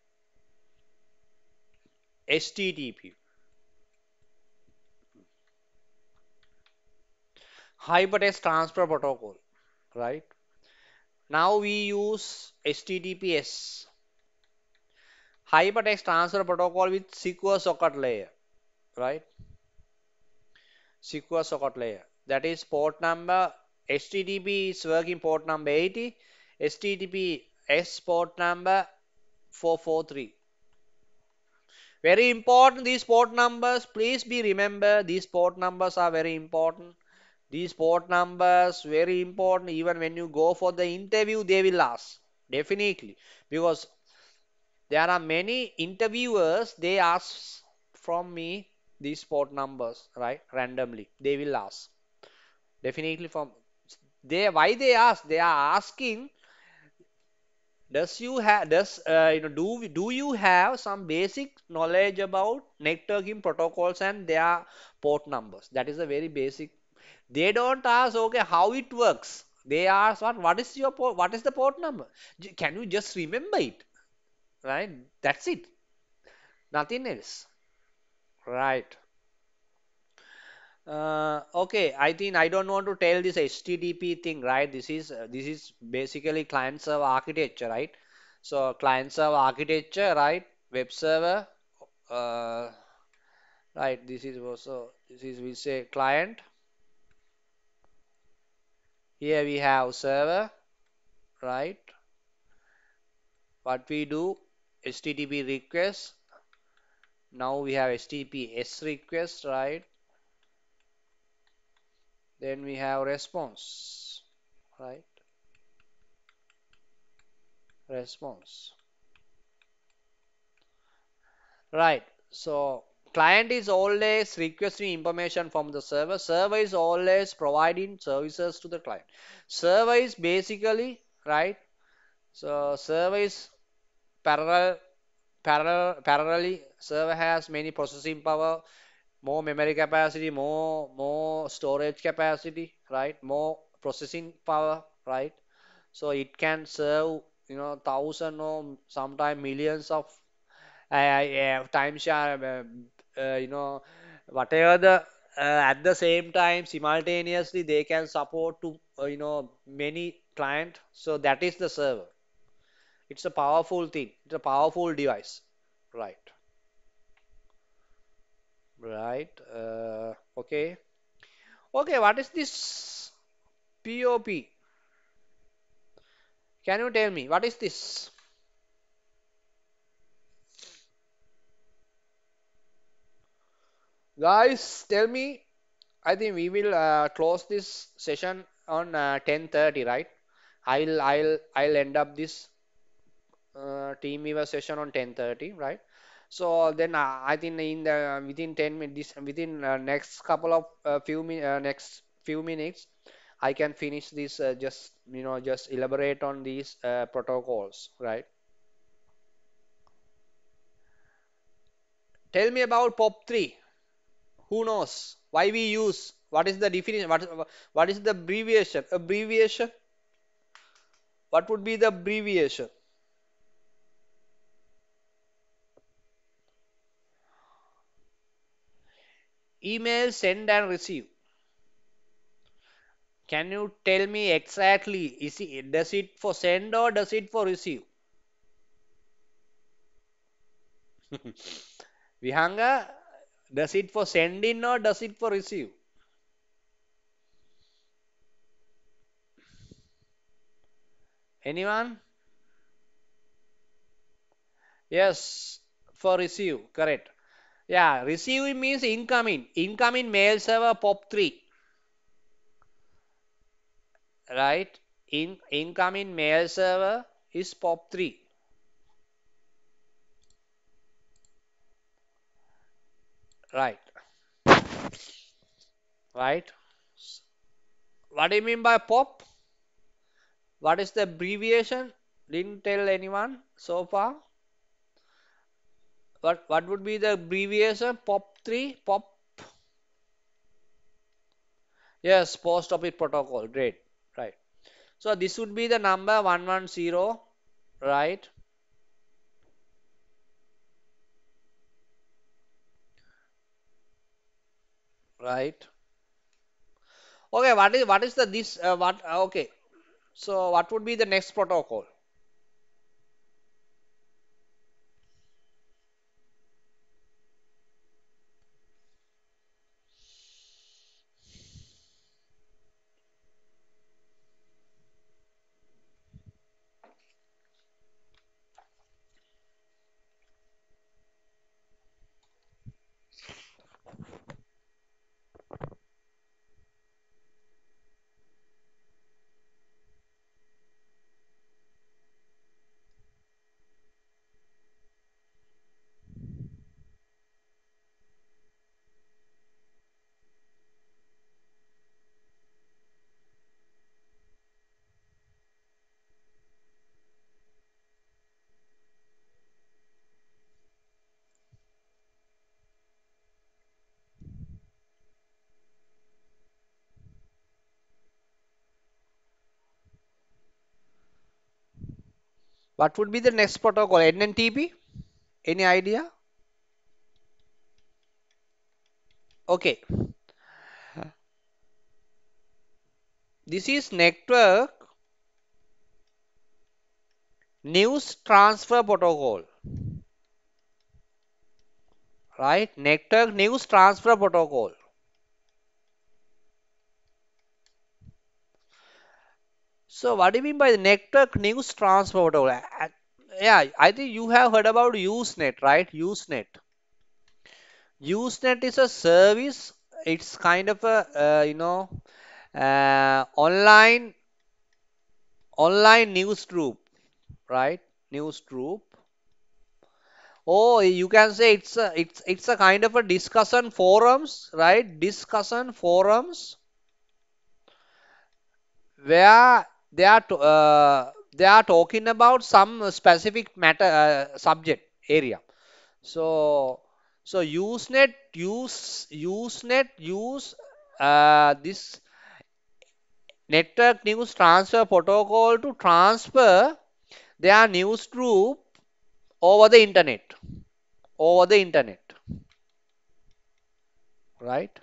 HTTP, Hypertext Transfer Protocol, right? Now we use HTTPS, Hypertext Transfer Protocol with secure socket layer, right? Secure socket layer. That is port number. HTTP is working port number 80. HTTPS port number 443. Very important these port numbers. Please be remember these port numbers are very important. These port numbers very important. Even when you go for the interview, they will ask definitely because there are many interviewers. They ask from me these port numbers right randomly. They will ask definitely from they why they ask they are asking does you have does uh, you know do we- do you have some basic knowledge about networking protocols and their port numbers? That is a very basic. They don't ask okay how it works. They ask what what is your port what is the port number? Can you just remember it? Right? That's it. Nothing else. Right Uh, okay, I think I don't want to tell this HTTP thing, right? This is uh, this is basically client server architecture, right? So client server architecture, right? Web server, uh, right? This is also this is we say client. Here we have server, right? What we do HTTP request. Now we have HTTPS request, right? Then we have response, right? Response. Right. So client is always requesting information from the server. Server is always providing services to the client. Server is basically right. So server is parallel parallel parallelly server has many processing power, more memory capacity, more more storage capacity, right? More processing power, right? So it can serve you know thousand or sometimes millions of I, I, time share, uh, uh, you know, whatever the uh, at the same time simultaneously they can support to uh, you know many client. So that is the server. It's a powerful thing. It's a powerful device. Right. Right. Uh, okay. Okay. What is this POP? Can you tell me what is this? Guys, tell me. I think we will uh, close this session on uh, 10:30, right? I'll I'll I'll end up this uh, TeamViewer session on 10:30, right? So then uh, I think in the within 10 minutes, within uh, next couple of uh, few min next few minutes, I can finish this. Just you know, just elaborate on these protocols, right? Tell me about POP3. Who knows why we use? What is the definition? What what is the abbreviation? Abbreviation? What would be the abbreviation? Email send and receive. Can you tell me exactly, is it, does it for send or does it for receive? Vihanga, does it for send in or does it for receive? Anyone? Yes, for receive. Correct. Yeah, receiving means incoming. Incoming mail server POP3. Right? In incoming mail server is POP3. Right. Right. What do you mean by POP? What is the abbreviation? Didn't tell anyone so far. What what would be the abbreviation? POP3? POP? Yes, post office protocol. Great. Right. So this would be the number 110, right? Right. Okay, what is what is the this uh, what uh, okay. So what would be the next protocol? What would be the next protocol? NNTP? Any idea? Okay. This is network news transfer protocol. Right? Network news transfer protocol. So what do you mean by the network news transfer protocol? Uh, Yeah, I think you have heard about Usenet, right? Usenet. Usenet is a service. It's kind of a uh, you know uh, online online news group, right? News group. Oh, you can say it's a it's it's a kind of a discussion forums, right? Discussion forums where they are to, uh, they are talking about some specific matter uh, subject area. So so Usenet use Usenet use uh, this network news transfer protocol to transfer their news group over the internet over the internet right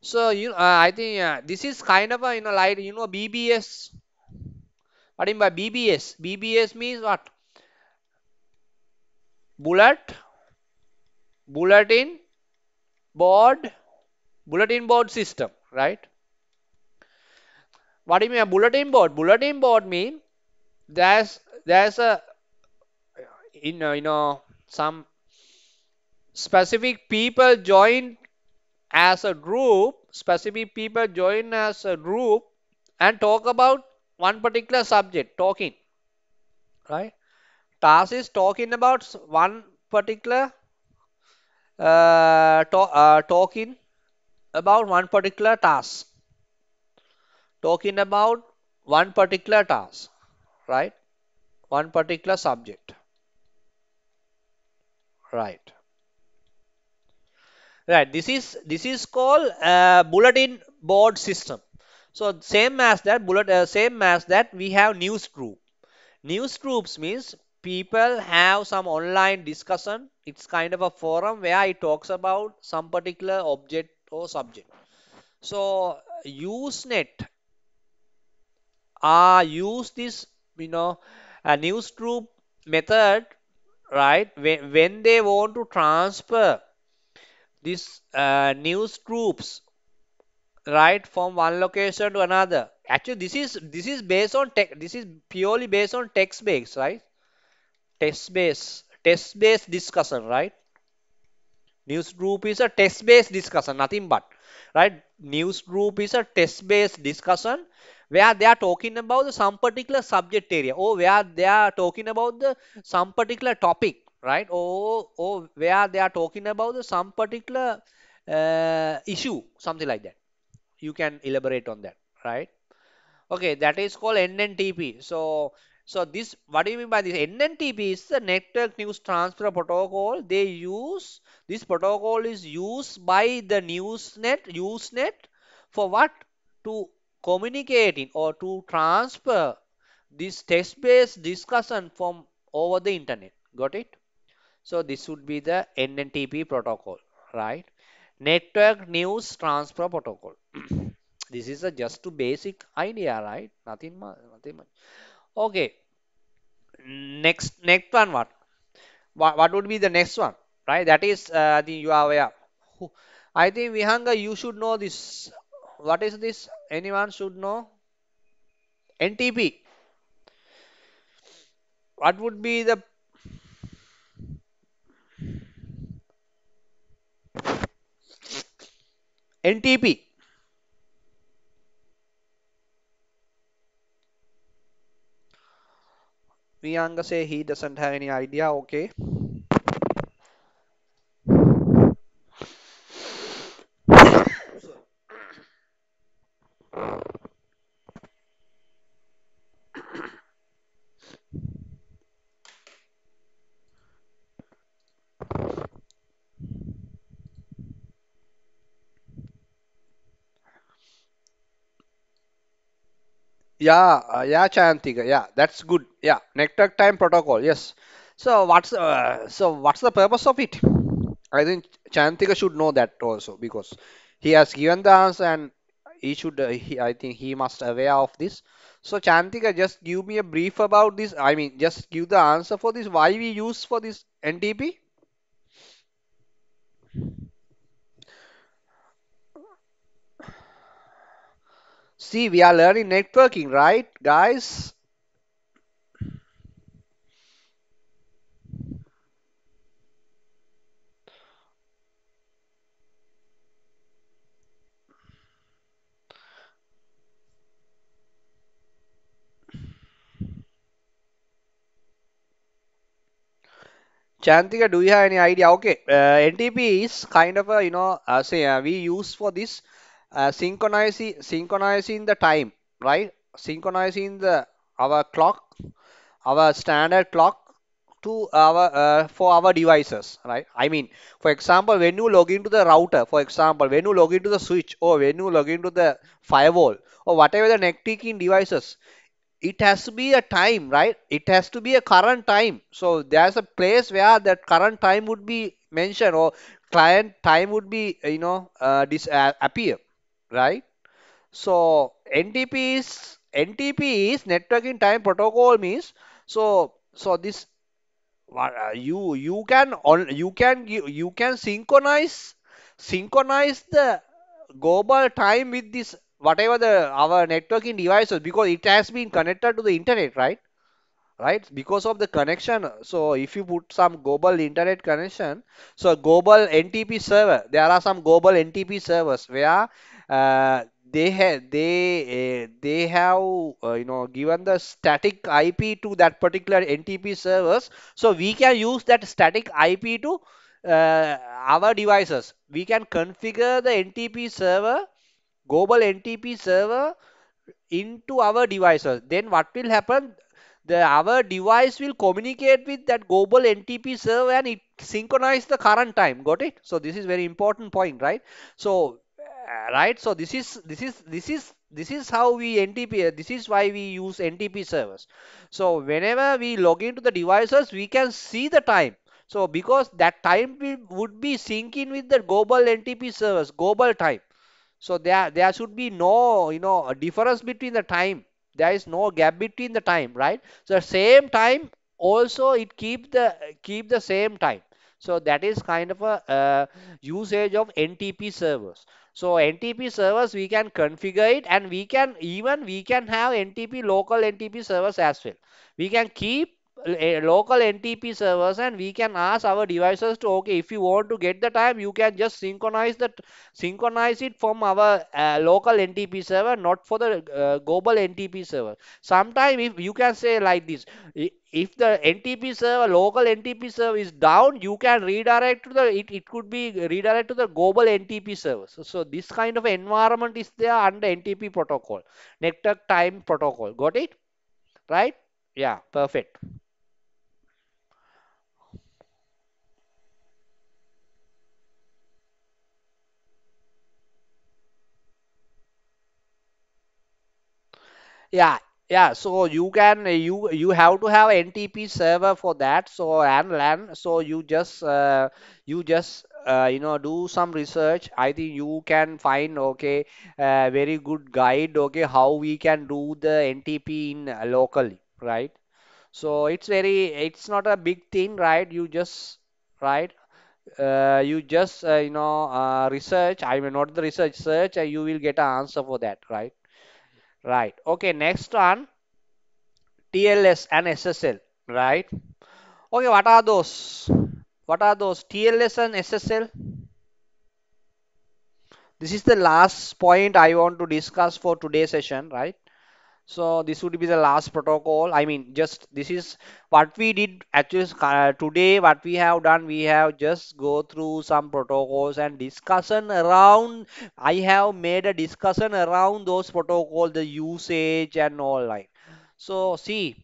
so you uh, i think uh, this is kind of a you know like you know bbs what do you mean by bbs bbs means what? Bullet? Bulletin board? Bulletin board system right? What do you mean by bulletin board? Bulletin board mean there's there's a in uh, you know some specific people join as a group specific people join as a group and talk about one particular subject talking right? Task is talking about one particular uh, uh, talking about one particular task. Talking about one particular task right? One particular subject right right this is this is called uh, bulletin board system. So same as that bullet uh, same as that we have news group. News groups means people have some online discussion. It's kind of a forum where it talks about some particular object or subject. So usenet uh, use this you know a news group method right when, when they want to transfer this uh, news groups right from one location to another. Actually this is this is based on tech this is purely based on text based right? Text based test based discussion right? News group is a test based discussion nothing but right? News group is a test based discussion where they are talking about some particular subject area or where they are talking about the some particular topic right or or where they are talking about the some particular uh, issue something like that you can elaborate on that right Okay, that is called NNTP. So, so this, what do you mean by this? NNTP is the Network News Transfer Protocol. They use, this protocol is used by the Newsnet, Usenet for what? To communicating or to transfer this text-based discussion from over the internet. Got it? So this would be the NNTP protocol, right? Network News Transfer Protocol. this is a just to basic idea, right? Nothing much, nothing much. Okay, next next one what? What, what would be the next one, right? That is, uh, I think you are aware. I think Vihanga, you should know this. What is this? Anyone should know? NTP. What would be the NTP? Vihanga say he doesn't have any idea. Okay. Yeah, uh, yeah, Chantika. Yeah, that's good. Yeah, network time protocol. Yes. So what's uh, so what's the purpose of it? I think Chantika should know that also because he has given the answer and he should. Uh, he, I think he must aware of this. So Chantika, just give me a brief about this. I mean, just give the answer for this. Why we use for this NTP? See, we are learning networking, right, guys? Chantika, do you have any idea? Okay, uh, NTP is kind of a, you know, uh, say uh, we use for this uh, synchronizing synchronizing the time, right? Synchronizing the our clock, our standard clock to our uh, for our devices, right? I mean, for example, when you log into the router, for example, when you log into the switch or when you log into the firewall or whatever the networking devices, it has to be a time, right? It has to be a current time. So there's a place where that current time would be mentioned or client time would be, you know, uh, dis uh, appear, right? So NTP is NTP is networking time protocol means so so this uh, you you can on you can you, you can synchronize synchronize the global time with this whatever the our networking devices because it has been connected to the internet right? Right? Because of the connection. So if you put some global internet connection so global ntp server there are some global ntp servers where uh, they have they uh, they have uh, you know given the static ip to that particular ntp servers. So we can use that static ip to uh, our devices. We can configure the ntp server global ntp server into our devices. Then what will happen? The our device will communicate with that global ntp server and it synchronize the current time. Got it? So this is very important point right? So right? So this is this is this is this is how we ntp uh, this is why we use ntp servers. So whenever we log into the devices we can see the time. So because that time will, would be syncing with the global ntp servers global time. So there there should be no you know difference between the time. There is no gap between the time right? So same time also it keep the keep the same time so that is kind of a uh, usage of ntp servers. So ntp servers we can configure it and we can even we can have ntp local ntp servers as well. We can keep local NTP servers and we can ask our devices to okay if you want to get the time you can just synchronize that synchronize it from our uh, local NTP server not for the uh, global NTP server. Sometime if you can say like this if the NTP server local NTP server is down you can redirect to the it, it could be redirect to the global NTP server so, so this kind of environment is there under NTP protocol. Network time protocol. Got it? Right? Yeah perfect Yeah, yeah. So you can you you have to have NTP server for that. So and LAN. So you just uh, you just uh, you know do some research. I think you can find okay very good guide. Okay, how we can do the NTP in uh, locally, right? So it's very it's not a big thing, right? You just right. Uh, you just uh, you know uh, research. I mean not the research search. You will get an answer for that, right? Right. Okay. Next one. TLS and SSL, right? Okay, what are those? What are those? TLS and SSL? This is the last point I want to discuss for today's session, right? So this would be the last protocol. I mean, just this is what we did actually uh, today. What we have done, we have just go through some protocols and discussion around. I have made a discussion around those protocols, the usage and all like. So see,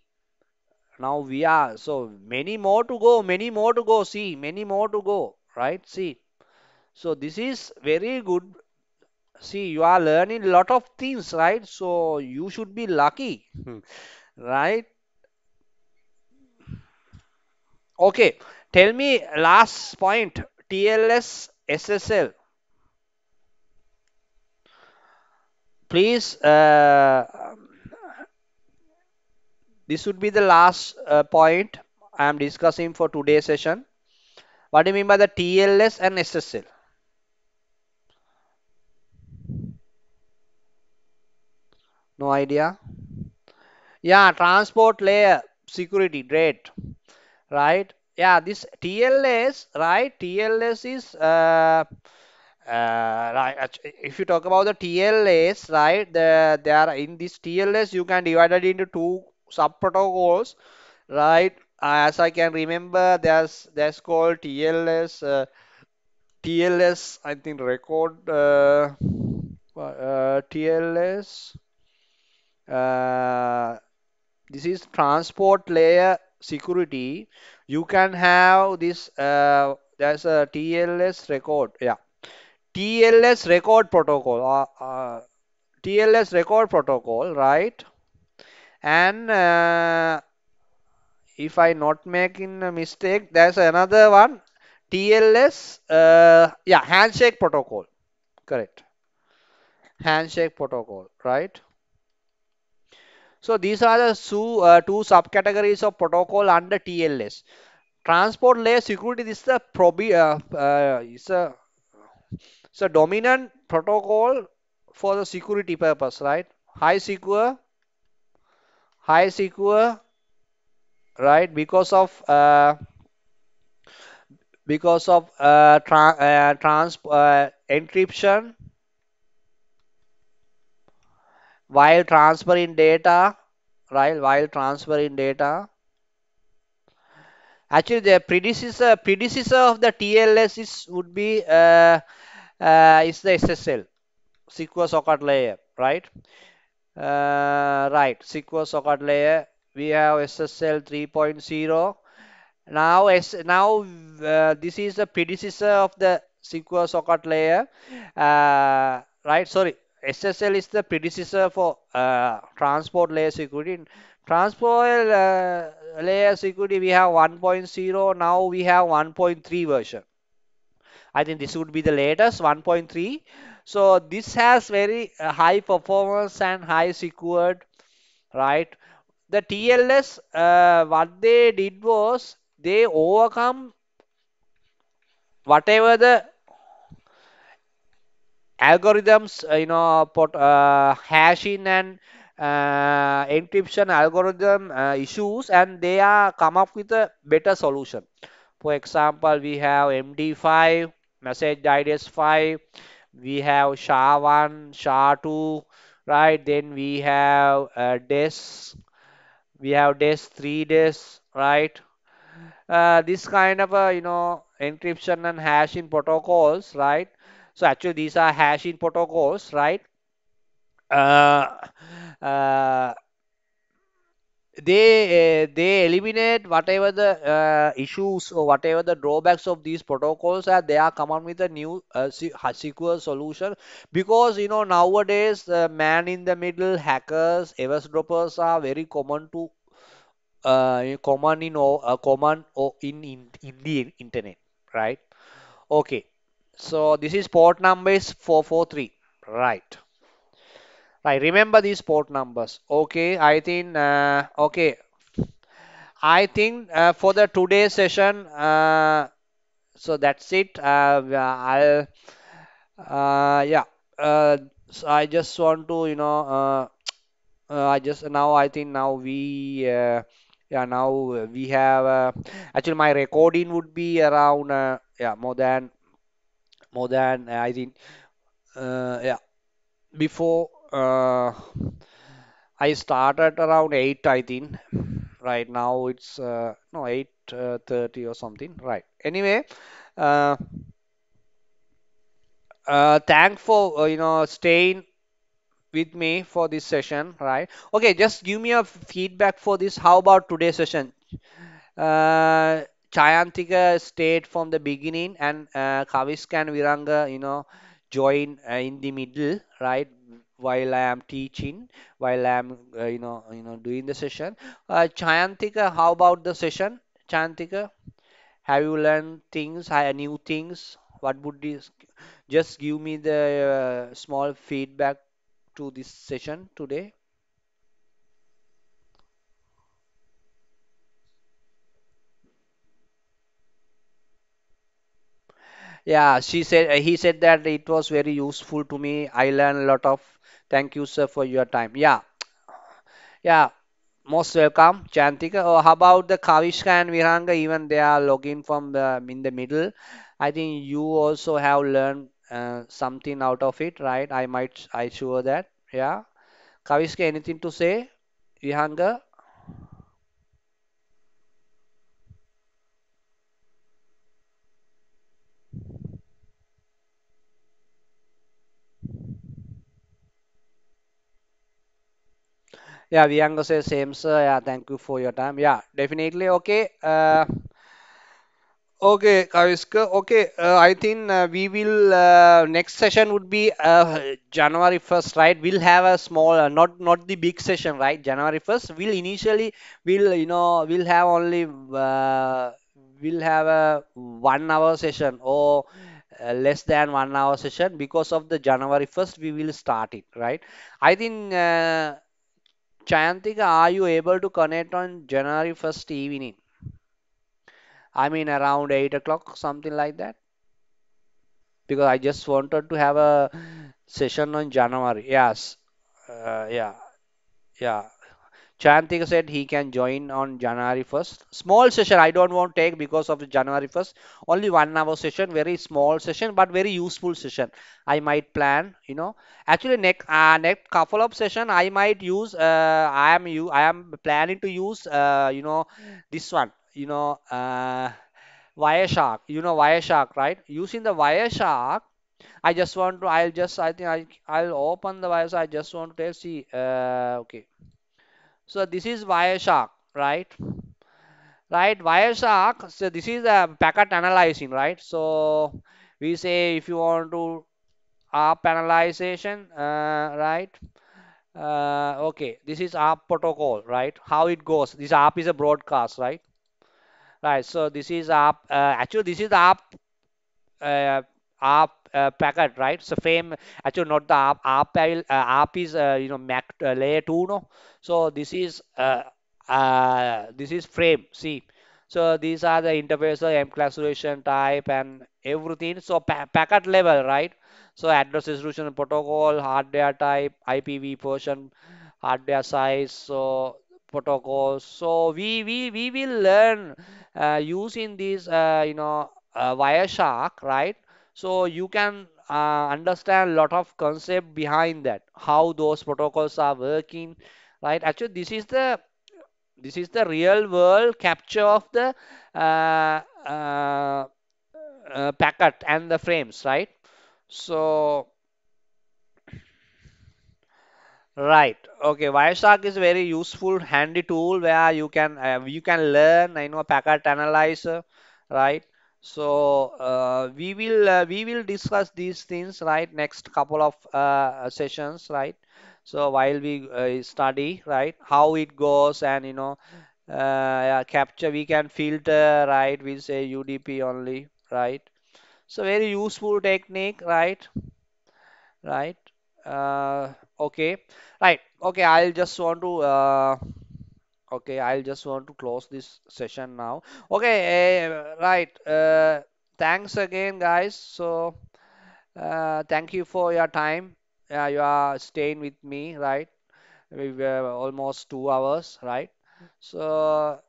Now we are so many more to go, many more to go. See, many more to go, right? See, so this is very good. See, you are learning a lot of things, right? So you should be lucky, right? Okay, tell me last point. TLS SSL. Please, uh, this would be the last uh, point I am discussing for today's session. What do you mean by the TLS and SSL? No idea. Yeah, transport layer security, great, right? Yeah, this TLS, right? TLS is uh, uh, right. If you talk about the TLS, right? The there are in this TLS you can divide it into two sub protocols, right? As I can remember, there's there's called TLS, uh, TLS. I think record uh, uh, TLS. Uh, this is transport layer security. You can have this uh, there's a TLS record yeah. TLS record protocol uh, uh, TLS record protocol right? And uh, if I not making a mistake there's another one. TLS uh, yeah handshake protocol correct. Handshake protocol right so these are the two, uh, two subcategories of protocol under TLS transport layer security this is a probi uh, uh, it's a a dominant protocol for the security purpose right? High secure high secure right? Because of uh, because of uh, tra uh, trans uh, encryption while transferring data right while transferring data actually the predecessor predecessor of the TLS is would be uh, uh, is the SSL secure socket layer right Uh, right, secure socket layer. We have SSL 3.0. Now, S now uh, this is the predecessor of the secure socket layer. Uh, right, sorry. SSL is the predecessor for uh, transport layer security. In transport uh, layer security, we have 1.0. Now we have 1.3 version. I think this would be the latest 1.3. So this has very uh, high performance and high secured, right? The TLS, uh, what they did was they overcome whatever the algorithms, uh, you know, put, uh, hashing and uh, encryption algorithm uh, issues and they are come up with a better solution. For example, we have MD5, message digest 5, we have SHA-1, SHA-2, right? Then we have uh, DES, we have DES 3 DES, right? Uh, this kind of a you know encryption and hashing protocols, right? So actually these are hashing protocols, right? Uh, uh, they uh, they eliminate whatever the uh, issues or whatever the drawbacks of these protocols are. They are come up with a new uh, secure solution. Because you know nowadays uh, man in the middle hackers eavesdroppers are very common to common in o- uh, common in, in in the internet right? Okay so this is port number is 443 right right remember these port numbers okay i think uh, okay I think uh, for the today session, uh, so that's it. Uh, I'll, uh, yeah. Uh, so I just want to, you know, uh, uh, I just now I think now we, uh, yeah, now we have. Uh, actually, my recording would be around, uh, yeah, more than more than uh, I think, uh, yeah, before. Uh, I started around 8, I think. Right now it's no 8:30 or something. Right. Anyway, uh, thank for uh, you know staying with me for this session. Right. Okay, just give me a feedback for this. How about today's session? Uh, Chayantika stayed from the beginning and uh, Kaviska and Viranga, you know, join uh, in the middle, right? While I am teaching, while I am, uh, you know, you know, doing the session. Uh, Chayantika, how about the session? Chayantika, have you learned things, hi- new things? What would this? Just give me the uh, small feedback to this session today. Yeah, she said he said that it was very useful to me. I learned a lot of. Thank you, sir, for your time. Yeah, yeah, most welcome, Chantika. Oh, how about the Kavishka and Viranga? Even they are logging from the in the middle. I think you also have learned uh, something out of it, right? I might, I sure that. Yeah, Kavishka, anything to say? Viranga? Yeah, Viranga says same, sir. Yeah, thank you for your time. Yeah, definitely. Okay. Uh, Okay, Kaviska. Okay, uh, I think uh, we will uh, next session would be uh, January 1st, right? We'll have a small, uh, not not the big session, right? January 1st. We'll initially we'll you know we'll have only uh, we'll have a one hour session or uh, less than one hour session because of the January 1st we will start it, right? I think uh, Chayantika, are you able to connect on January 1st evening? I mean around 8 o'clock, something like that. because I just wanted to have a session on January. Yes, uh, yeah, yeah. Chantika said he can join on January 1st. Small session I don't want to take because of January 1st. Only one hour session, very small session, but very useful session. I might plan, you know. Actually, next uh, next couple of session I might use. Uh, I am you. I am planning to use. Uh, you know, this one. You know, uh, Wireshark. You know Wireshark, right? Using the Wireshark. I just want to, I'll just, I think I, I'll open the Wireshark. I just want to see, uh, okay. So this is Wireshark, right? Right, Wireshark. So this is the packet analyzing, right? So we say if you want to ARP analyzation, uh, right? Uh, okay, this is ARP protocol, right? How it goes. This ARP is a broadcast, right? Right. So this is ARP. Uh, actually, this is the ARP uh, packet, right? So frame actually not the app. File, uh, is uh, you know Mac layer two, no. So this is this is frame. See, so these are the interfaces, encapsulation type and everything. So pa packet level, right? So address resolution protocol, hardware type, IPv version, hardware size, so protocols. So we we we will learn uh, using this uh, you know uh, Wireshark, right? So you can uh, understand lot of concept behind that, how those protocols are working, right? Actually, this is the this is the real world capture of the uh, uh, uh, packet and the frames, right? So Right. Okay. Wireshark is a very useful, handy tool where you can uh, you can learn, you know, packet analyzer, right? So uh, we will uh, we will discuss these things, right? Next couple of uh, sessions, right? So while we uh, study, right, how it goes and you know, uh, capture we can filter, right? We say UDP only, right? So very useful technique, right? right? Uh, okay, right. Okay, I'll just want to uh, okay, I'll just want to close this session now. Okay, uh, right. Uh, thanks again, guys. So, uh, thank you for your time. You are staying with me, right? We were almost two hours, right? So,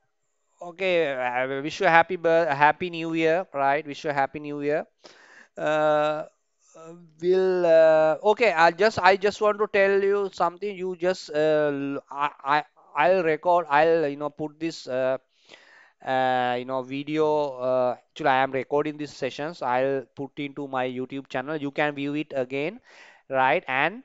okay, I wish you a happy happy new year, right? Wish you a happy new year. Will okay. I just I just want to tell you something. You just I, I I'll record. I'll you know put this uh, uh, you know video. Uh, actually, I am recording these sessions. I'll put into my YouTube channel. You can view it again, right? And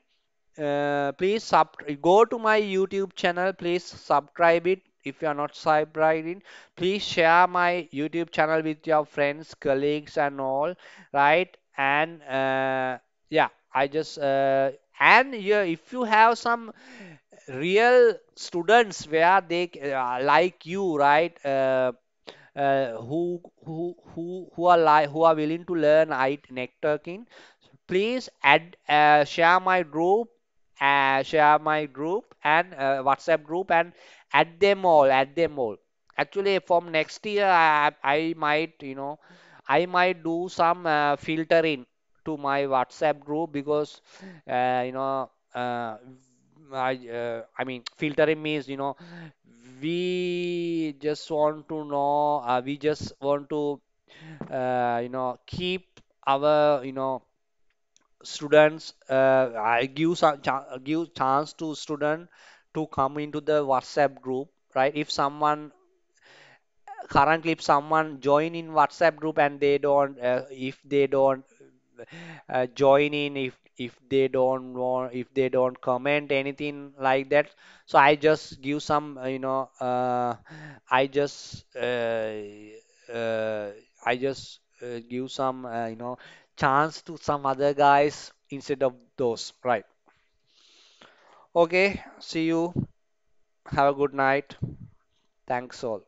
uh, please sub go to my YouTube channel. Please subscribe it. If you are not subscribing, please share my YouTube channel with your friends, colleagues, and all, right? And uh, yeah, I just uh, and yeah, if you have some real students where they uh, like you, right? Uh, uh, who who who who are like who are willing to learn IT networking please add uh, share my group uh, share my group and uh, WhatsApp group and add them all add them all actually from next year I, I might you know I might do some uh, filtering to my WhatsApp group because uh, you know uh, I uh, I mean filtering means you know we just want to know uh, we just want to uh, you know keep our you know students uh, I give some cha give chance to student to come into the WhatsApp group, right? If someone currently if someone join in WhatsApp group and they don't uh, if they don't uh, join in if if they don't want if they don't comment anything like that. So I just give some uh, you know uh, I just uh, uh, I just give some you know chance to some other guys instead of those. Right. Okay. See you. Have a good night. Thanks all